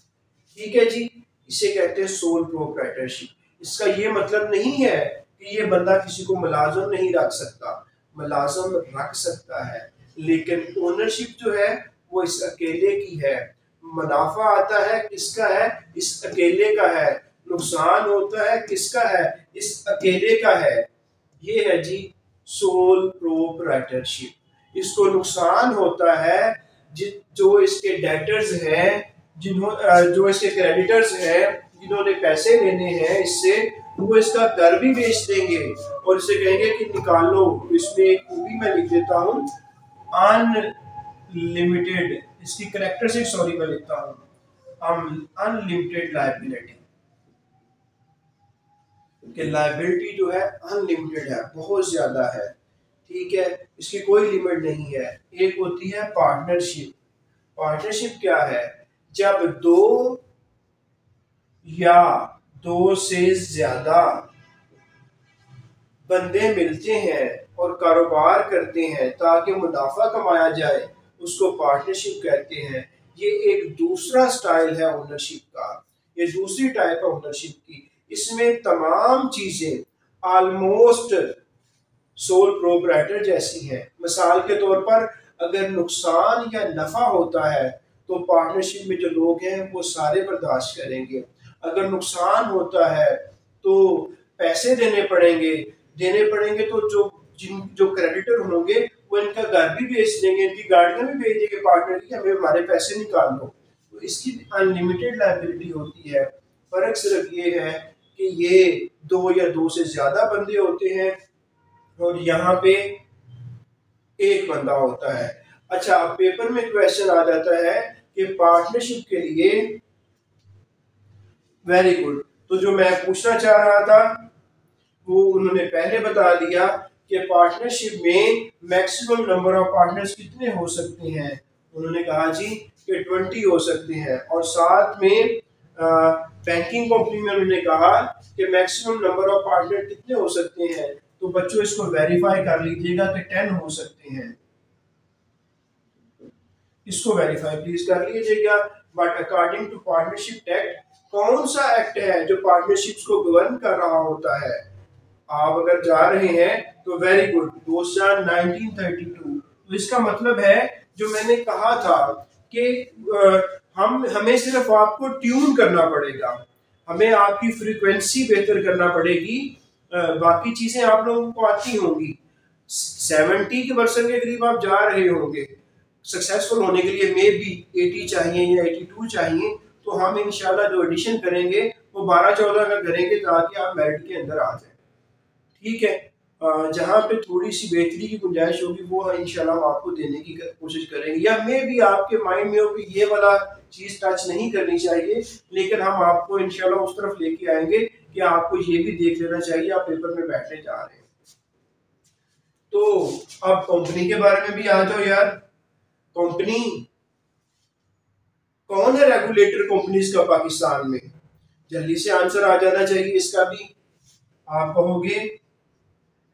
ठीक है जी? इसे कहते हैं सोल प्रोप्राइटरशिप इसका ये मतलब नहीं है कि ये बंदा किसी को मुलाजम नहीं रख सकता। मुलाजम रख सकता है। लेकिन ओनरशिप जो है, वो इस अकेले की है। मुनाफा आता है, किसका है? इस अकेले का है। नुकसान होता है, किसका है? इस अकेले का है। ये है जी सोल प्रोप्राइटरशिप इसको नुकसान होता है, जो इसके डेटर्स हैं, जिन्हों जो इसके क्रेडिटर्स हैं, जिन्होंने पैसे लेने हैं, इससे वो इसका दर भी बेच देंगे और इसे कहेंगे कि निकालो इसमें एक भी मैं लिख देता हूँ अनलिमिटेड इसकी करेक्टर से सॉरी मैं लिखता हूँ अनलिमिटेड लाइबिलिटी कि लाइबिलिटी जो है अनलिमिटेड है, बहुत ज़्यादा है, ठीक है? इसकी कोई लिमिट नहीं है। एक होती है पार्टनरशिप पार्टनरशिप क्या है? जब दो या दो से ज़्यादा बंदे मिलते हैं और कारोबार करते हैं ताकि मुनाफा कमाया जाए, उसको पार्टनरशिप कहते हैं। ये एक दूसरा स्टाइल है ओनरशिप का। ये दूसरी टाइप है ओनरशिप की। इसमें तमाम चीज़ें ऑलमोस्ट सोल प्रोपराइटर जैसी हैं। मिसाल के तौर पर अगर नुकसान या नफा होता है तो पार्टनरशिप में जो लोग हैं, वो सारे बर्दाश्त करेंगे। अगर नुकसान होता है तो पैसे देने पड़ेंगे। देने पड़ेंगे तो जो जिन, जो क्रेडिटर होंगे, वो इनका घर भी बेच देंगे, इनकी गाड़ियाँ भी बेच देंगे पार्टनर की हमें हमारे पैसे निकाल। दो तो इसकी अनलिमिटेड लाइबिलिटी होती है। फ़र्क सिर्फ़ ये है कि ये दो या दो से ज़्यादा बंदे होते हैं और यहाँ पे एक बंदा होता है। अच्छा पेपर में क्वेश्चन आ जाता है कि पार्टनरशिप के लिए वेरी गुड तो जो मैं पूछना चाह रहा था, वो उन्होंने पहले बता दिया कि पार्टनरशिप में मैक्सिमम नंबर ऑफ़ पार्टनर्स कितने हो सकते हैं। उन्होंने कहा जी कि ट्वेंटी हो सकते हैं। और साथ में बैंकिंग कंपनी में उन्होंने कहा कि मैक्सिमम नंबर ऑफ़ पार्टनर कितने हो सकते हैं। तो बच्चों, इसको वेरीफाई कर लीजिएगा कि टेन हो सकते हैं। इसको वेरीफाई प्लीज़ कर लीजिएगा। But according to partnership act कौन सा एक्ट है जो पार्टनरशिप्स को गवर्न कर रहा होता है? आप अगर जा रहे हैं तो वेरी गुड दो हज़ार नाइनटीन तो इसका मतलब है, जो मैंने कहा था कि हम, हमें सिर्फ़ आपको ट्यून करना पड़ेगा। हमें आपकी फ्रीक्वेंसी बेहतर करना पड़ेगी। बाकी चीज़ें आप लोगों को आती होंगी। सेवेंटी के परसेंट के करीब आप जा रहे होंगे। सक्सेसफुल होने के लिए मे बी एटी चाहिए या एटी टू चाहिए। तो हम इंशाल्लाह जो एडिशन करेंगे, वो बारह चौदह का करेंगे ताकि आप मेरिट के अंदर आ जाए। ठीक है? जहाँ पे थोड़ी सी बेहतरी की गुंजाइश होगी, वो इंशाल्लाह हम आपको देने की कोशिश करेंगे। या मे भी आपके माइंड में हो कि ये वाला चीज़ टच नहीं करनी चाहिए, लेकिन हम आपको इंशाल्लाह उस तरफ़ लेके आएँगे कि आपको ये भी देख लेना चाहिए, आप पेपर में बैठने जा रहे हैं। तो अब कंपनी के बारे में भी आ जाओ यार। कंपनी कौन है रेगुलेटर कंपनीज़ का पाकिस्तान में? जल्दी से आंसर आ जाना चाहिए इसका भी। आप कहोगे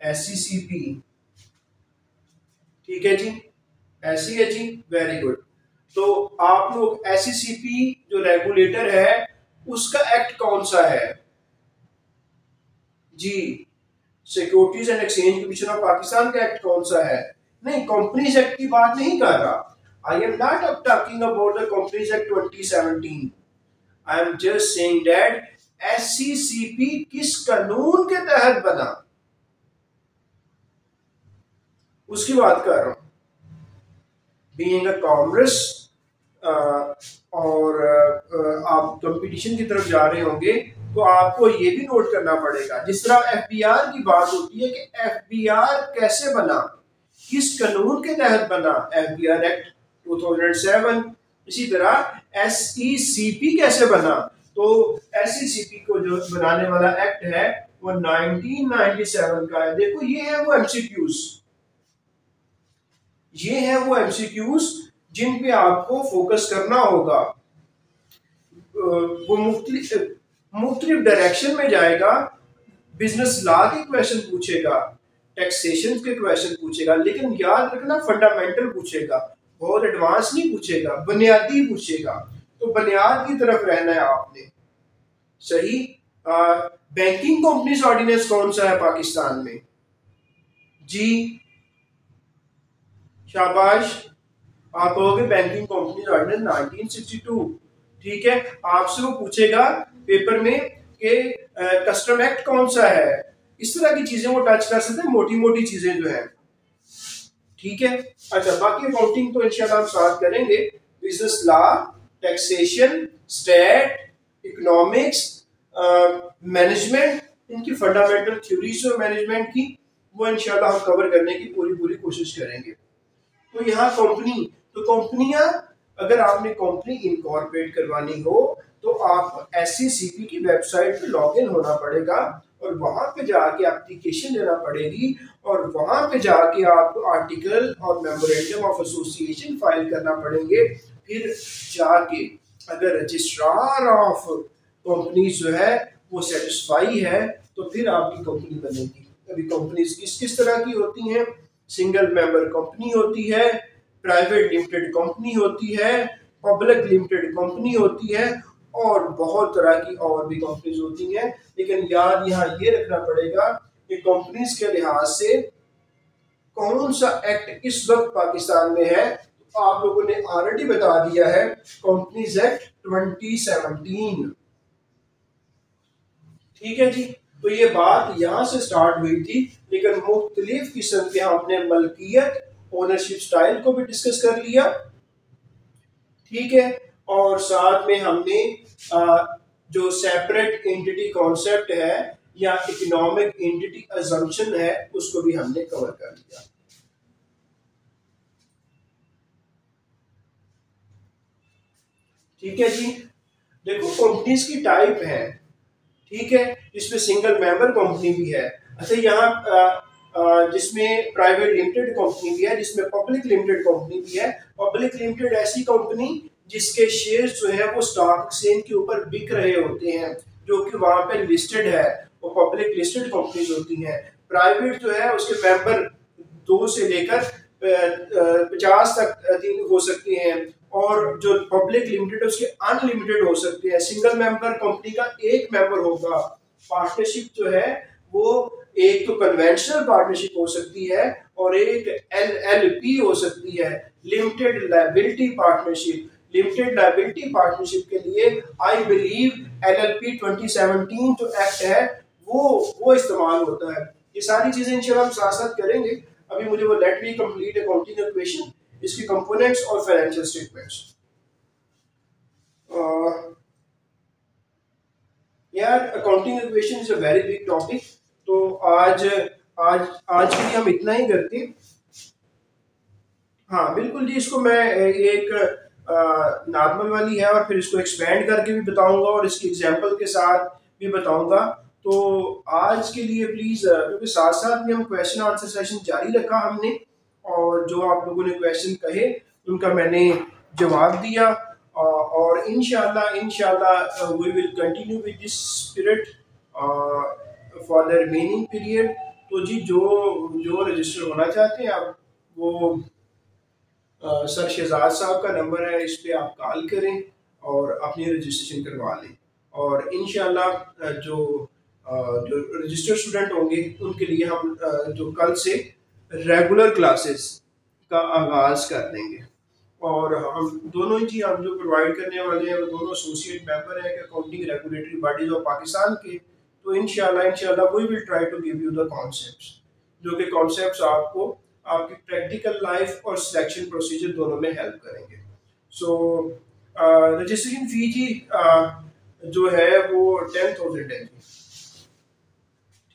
एस ठीक है जी? ऐसी है जी? वेरी गुड तो आप लोग एस जो रेगुलेटर है, उसका एक्ट कौन सा है? जी securities and exchange commission of Pakistan का एक्ट कौन सा है? नहीं कंपनीज़ एक्ट की बात नहीं कर रहा। एम नॉट अब talking about the companies act 2017 I am just saying that SECP किस कानून के तहत बना? उसकी बात कर रहा हूँ। बीइंग अ कॉमर्स और uh, आप कंपटीशन की तरफ़ जा रहे होंगे तो आपको ये भी नोट करना पड़ेगा। जिस तरह FBR की बात होती है कि FBR कैसे बना? किस कानून के तहत बना? एफ़ एक्ट 2007 इसी तरह एस कैसे बना? तो एस को जो बनाने वाला एक्ट है, वो 1997 का है। देखो, ये है वो एमसीक्यूज ये है वो एमसीक्यूज जिन पे आपको फोकस करना होगा। वो मुख्तलिफ़ डायरेक्शन में जाएगा। बिज़नेस लॉ के क्वेश्चन पूछेगा। टैक्सेशन के क्वेश्चन पूछेगा। लेकिन याद रखना फंडामेंटल पूछेगा। बहुत एडवांस नहीं पूछेगा, बुनियादी पूछेगा। तो बुनियाद की तरफ़ रहना है आपने। सही? बैंकिंग कंपनीज़ ऑर्डिनेंस कौन सा है पाकिस्तान में? जी, शाबाश। आप कहोगे बैंकिंग कंपनीज़ ऑर्डिनेंस 1962 ठीक है, आपसे वो पूछेगा पेपर में कि कस्टम एक्ट कौन सा है? इस तरह की चीज़ें वो टच कर सकते हैं मोटी मोटी चीज़ें जो है। ठीक है? अच्छा बाकी अकाउंटिंग तो इंशाल्लाह हम साथ करेंगे। Business law taxation state economics management इनकी फंडामेंटल थ्योरीज और मैनेजमेंट की, वो इंशाल्लाह हम कवर करने की पूरी पूरी कोशिश करेंगे। तो यहाँ कंपनी तो कंपनियाँ अगर आपने कंपनी इनकॉर्पोरेट करवानी हो तो आप एस की वेबसाइट पे लॉगिन होना पड़ेगा। और वहाँ पे जाके एप्लीकेशन देना पड़ेगी और वहाँ पे जाके आपको आर्टिकल और मेमोरेंडम ऑफ़ एसोसिएशन फ़ाइल करना पड़ेंगे। फिर जाके अगर रजिस्ट्रार ऑफ़ कंपनी जो है, वो सेटिस्फाई है तो फिर आपकी कंपनी बनेगी। अभी कंपनीज़ किस किस तरह की होती हैं? सिंगल मेंबर कंपनी होती है प्राइवेट लिमिटेड कंपनी होती है पब्लिक लिमिटेड कंपनी होती है और बहुत तरह की और भी कंपनीज़ होती हैं। लेकिन याद यहाँ ये रखना पड़ेगा कि कंपनीज़ के लिहाज से कौन सा एक्ट इस वक्त पाकिस्तान में है? तो आप लोगों ने ऑलरेडी बता दिया है कंपनीज़ एक्ट 2017 ठीक है जी? तो ये बात यहाँ से स्टार्ट हुई थी, लेकिन मुख्तलिफ़ किस्म के हमने मलकियत ओनरशिप स्टाइल को भी डिस्कस कर लिया। ठीक है? और साथ में हमने जो सेपरेट एंटिटी कॉन्सेप्ट है या इकोनॉमिक एंटिटी अजम्पशन है, उसको भी हमने कवर कर लिया। ठीक है जी? देखो कंपनीज़ की टाइप है, ठीक है? इसमें सिंगल मेंबर कंपनी भी है। अच्छा यहाँ जिसमें प्राइवेट लिमिटेड कंपनी भी है, जिसमें पब्लिक लिमिटेड कंपनी भी है। पब्लिक लिमिटेड ऐसी कंपनी जिसके शेयर जो है वो स्टॉक एक्सचेंज के ऊपर बिक रहे होते हैं, जो कि वहाँ पे लिस्टेड है, वो पब्लिक लिस्टेड कंपनीज़ होती हैं। प्राइवेट जो है, उसके मेंबर दो से लेकर पचास तक हो सकते हैं। और जो पब्लिक लिमिटेड उसके अनलिमिटेड हो सकते हैं। सिंगल मेंबर कंपनी का एक मेंबर होगा। पार्टनरशिप जो है, वो एक तो कन्वेंशनल पार्टनरशिप हो सकती है और एक एल एल पी हो सकती है। Limited liability partnership limited liability partnership के लिए I believe L L P twenty seventeen जो एक्ट है, वो वो इस्तेमाल होता है। ये सारी चीज़ें इंशाल्लाह हम साथ साथ करेंगे। अभी मुझे वो let me complete accounting equation इसकी कंपोनेंट्स और फाइनेंशियल स्टेटमेंट्स यार accounting equation is a very big topic तो आज आज आज के लिए हम इतना ही करते हाँ बिल्कुल जी, इसको मैं एक नॉर्मल वाली है और फिर इसको एक्सपेंड करके भी बताऊँगा और इसकी एग्जांपल के साथ भी बताऊँगा। तो आज के लिए प्लीज़ क्योंकि साथ साथ में हम क्वेश्चन आंसर सेशन जारी रखा हमने और जो आप लोगों ने क्वेश्चन कहे, उनका मैंने जवाब दिया। और इनशाला इनशाला we will continue with this spirit for the remaining period तो जी, जो जो रजिस्टर होना चाहते हैं आप, वो सर शहजाद साहब का नंबर है, इस पर आप कॉल करें और अपनी रजिस्ट्रेशन करवा लें। और इन जो जो रजिस्टर्ड स्टूडेंट होंगे, उनके लिए हम जो कल से रेगुलर क्लासेस का आगाज़ कर देंगे। और हम दोनों ही चीज़ हम जो प्रोवाइड करने वाले हैं, वो दोनों एसोसिएट मेंबर हैं accounting regulatory bodies of Pakistan के तो इनशाला इनशाला we will try to give you the concepts जो कि कॉन्सेप्ट्स आपको आपकी प्रैक्टिकल लाइफ और सिलेक्शन प्रोसीजर दोनों में हेल्प करेंगे। सो रजिस्ट्रेशन फ़ी जी जो है वो टेन थाउज़ेंड है जी।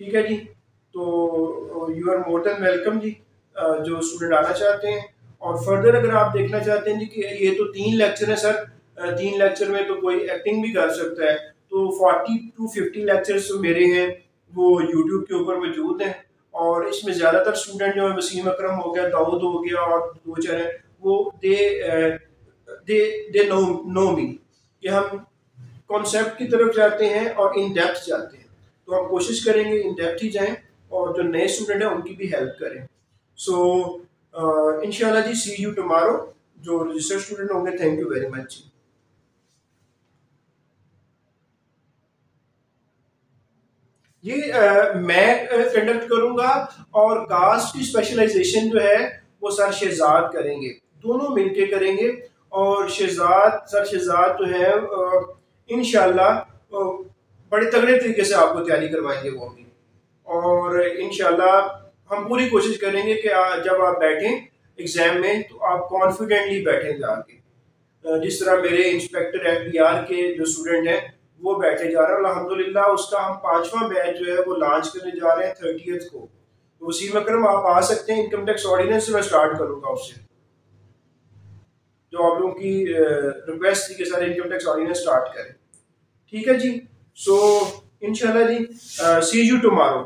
ठीक है जी? तो you are more than welcome जी जो स्टूडेंट आना चाहते हैं। और फर्दर अगर आप देखना चाहते हैं जी कि ये तो तीन लेक्चर है सर तीन लेक्चर में तो कोई एक्टिंग भी कर सकता है। तो फोर्टी टू फिफ्टी लेक्चर्स मेरे हैं, वो यूट्यूब के ऊपर मौजूद हैं। और इसमें ज़्यादातर स्टूडेंट जो है वसीम अक्रम हो गया दाऊद हो गया और दो चार हैं वो दे दे दे नो नो मी कि हम कॉन्सेप्ट की तरफ़ जाते हैं और इन डेप्थ जाते हैं। तो हम कोशिश करेंगे इन डेप्थ ही जाएँ और जो नए स्टूडेंट हैं उनकी भी हेल्प करें। सो so, इनशाला जी सी यू टमारो जो रजिस्टर्ड स्टूडेंट होंगे थैंक यू वेरी मच जी ये आ, मैं कंडक्ट करूँगा और कास्ट की स्पेशलाइजेशन जो है वो सर शहजाद करेंगे। दोनों मिलके करेंगे और शहजाद सर शहजाद जो है इनशाला बड़े तगड़े तरीके से आपको तैयारी करवाएँगे वो भी। और इन हम पूरी कोशिश करेंगे कि जब आप बैठें एग्ज़ाम में तो आप कॉन्फिडेंटली बैठे जाके। जिस तरह मेरे इंस्पेक्टर एफ़ के जो स्टूडेंट हैं वो बैठे जा रहे हैं। अलहमदिल्ला उसका हम पांचवा बैच जो है, वो लॉन्च करने जा रहे हैं थर्टीथ को। तो उसी मकरम आप आ सकते हैं इनकम टैक्स ऑर्डिनेंस से मैं स्टार्ट करूँगा उससे। जो आप लोगों की रिक्वेस्ट थी कि sir income tax ordinance start करें। ठीक है जी? सो इनशाला जी सी यू टुमारो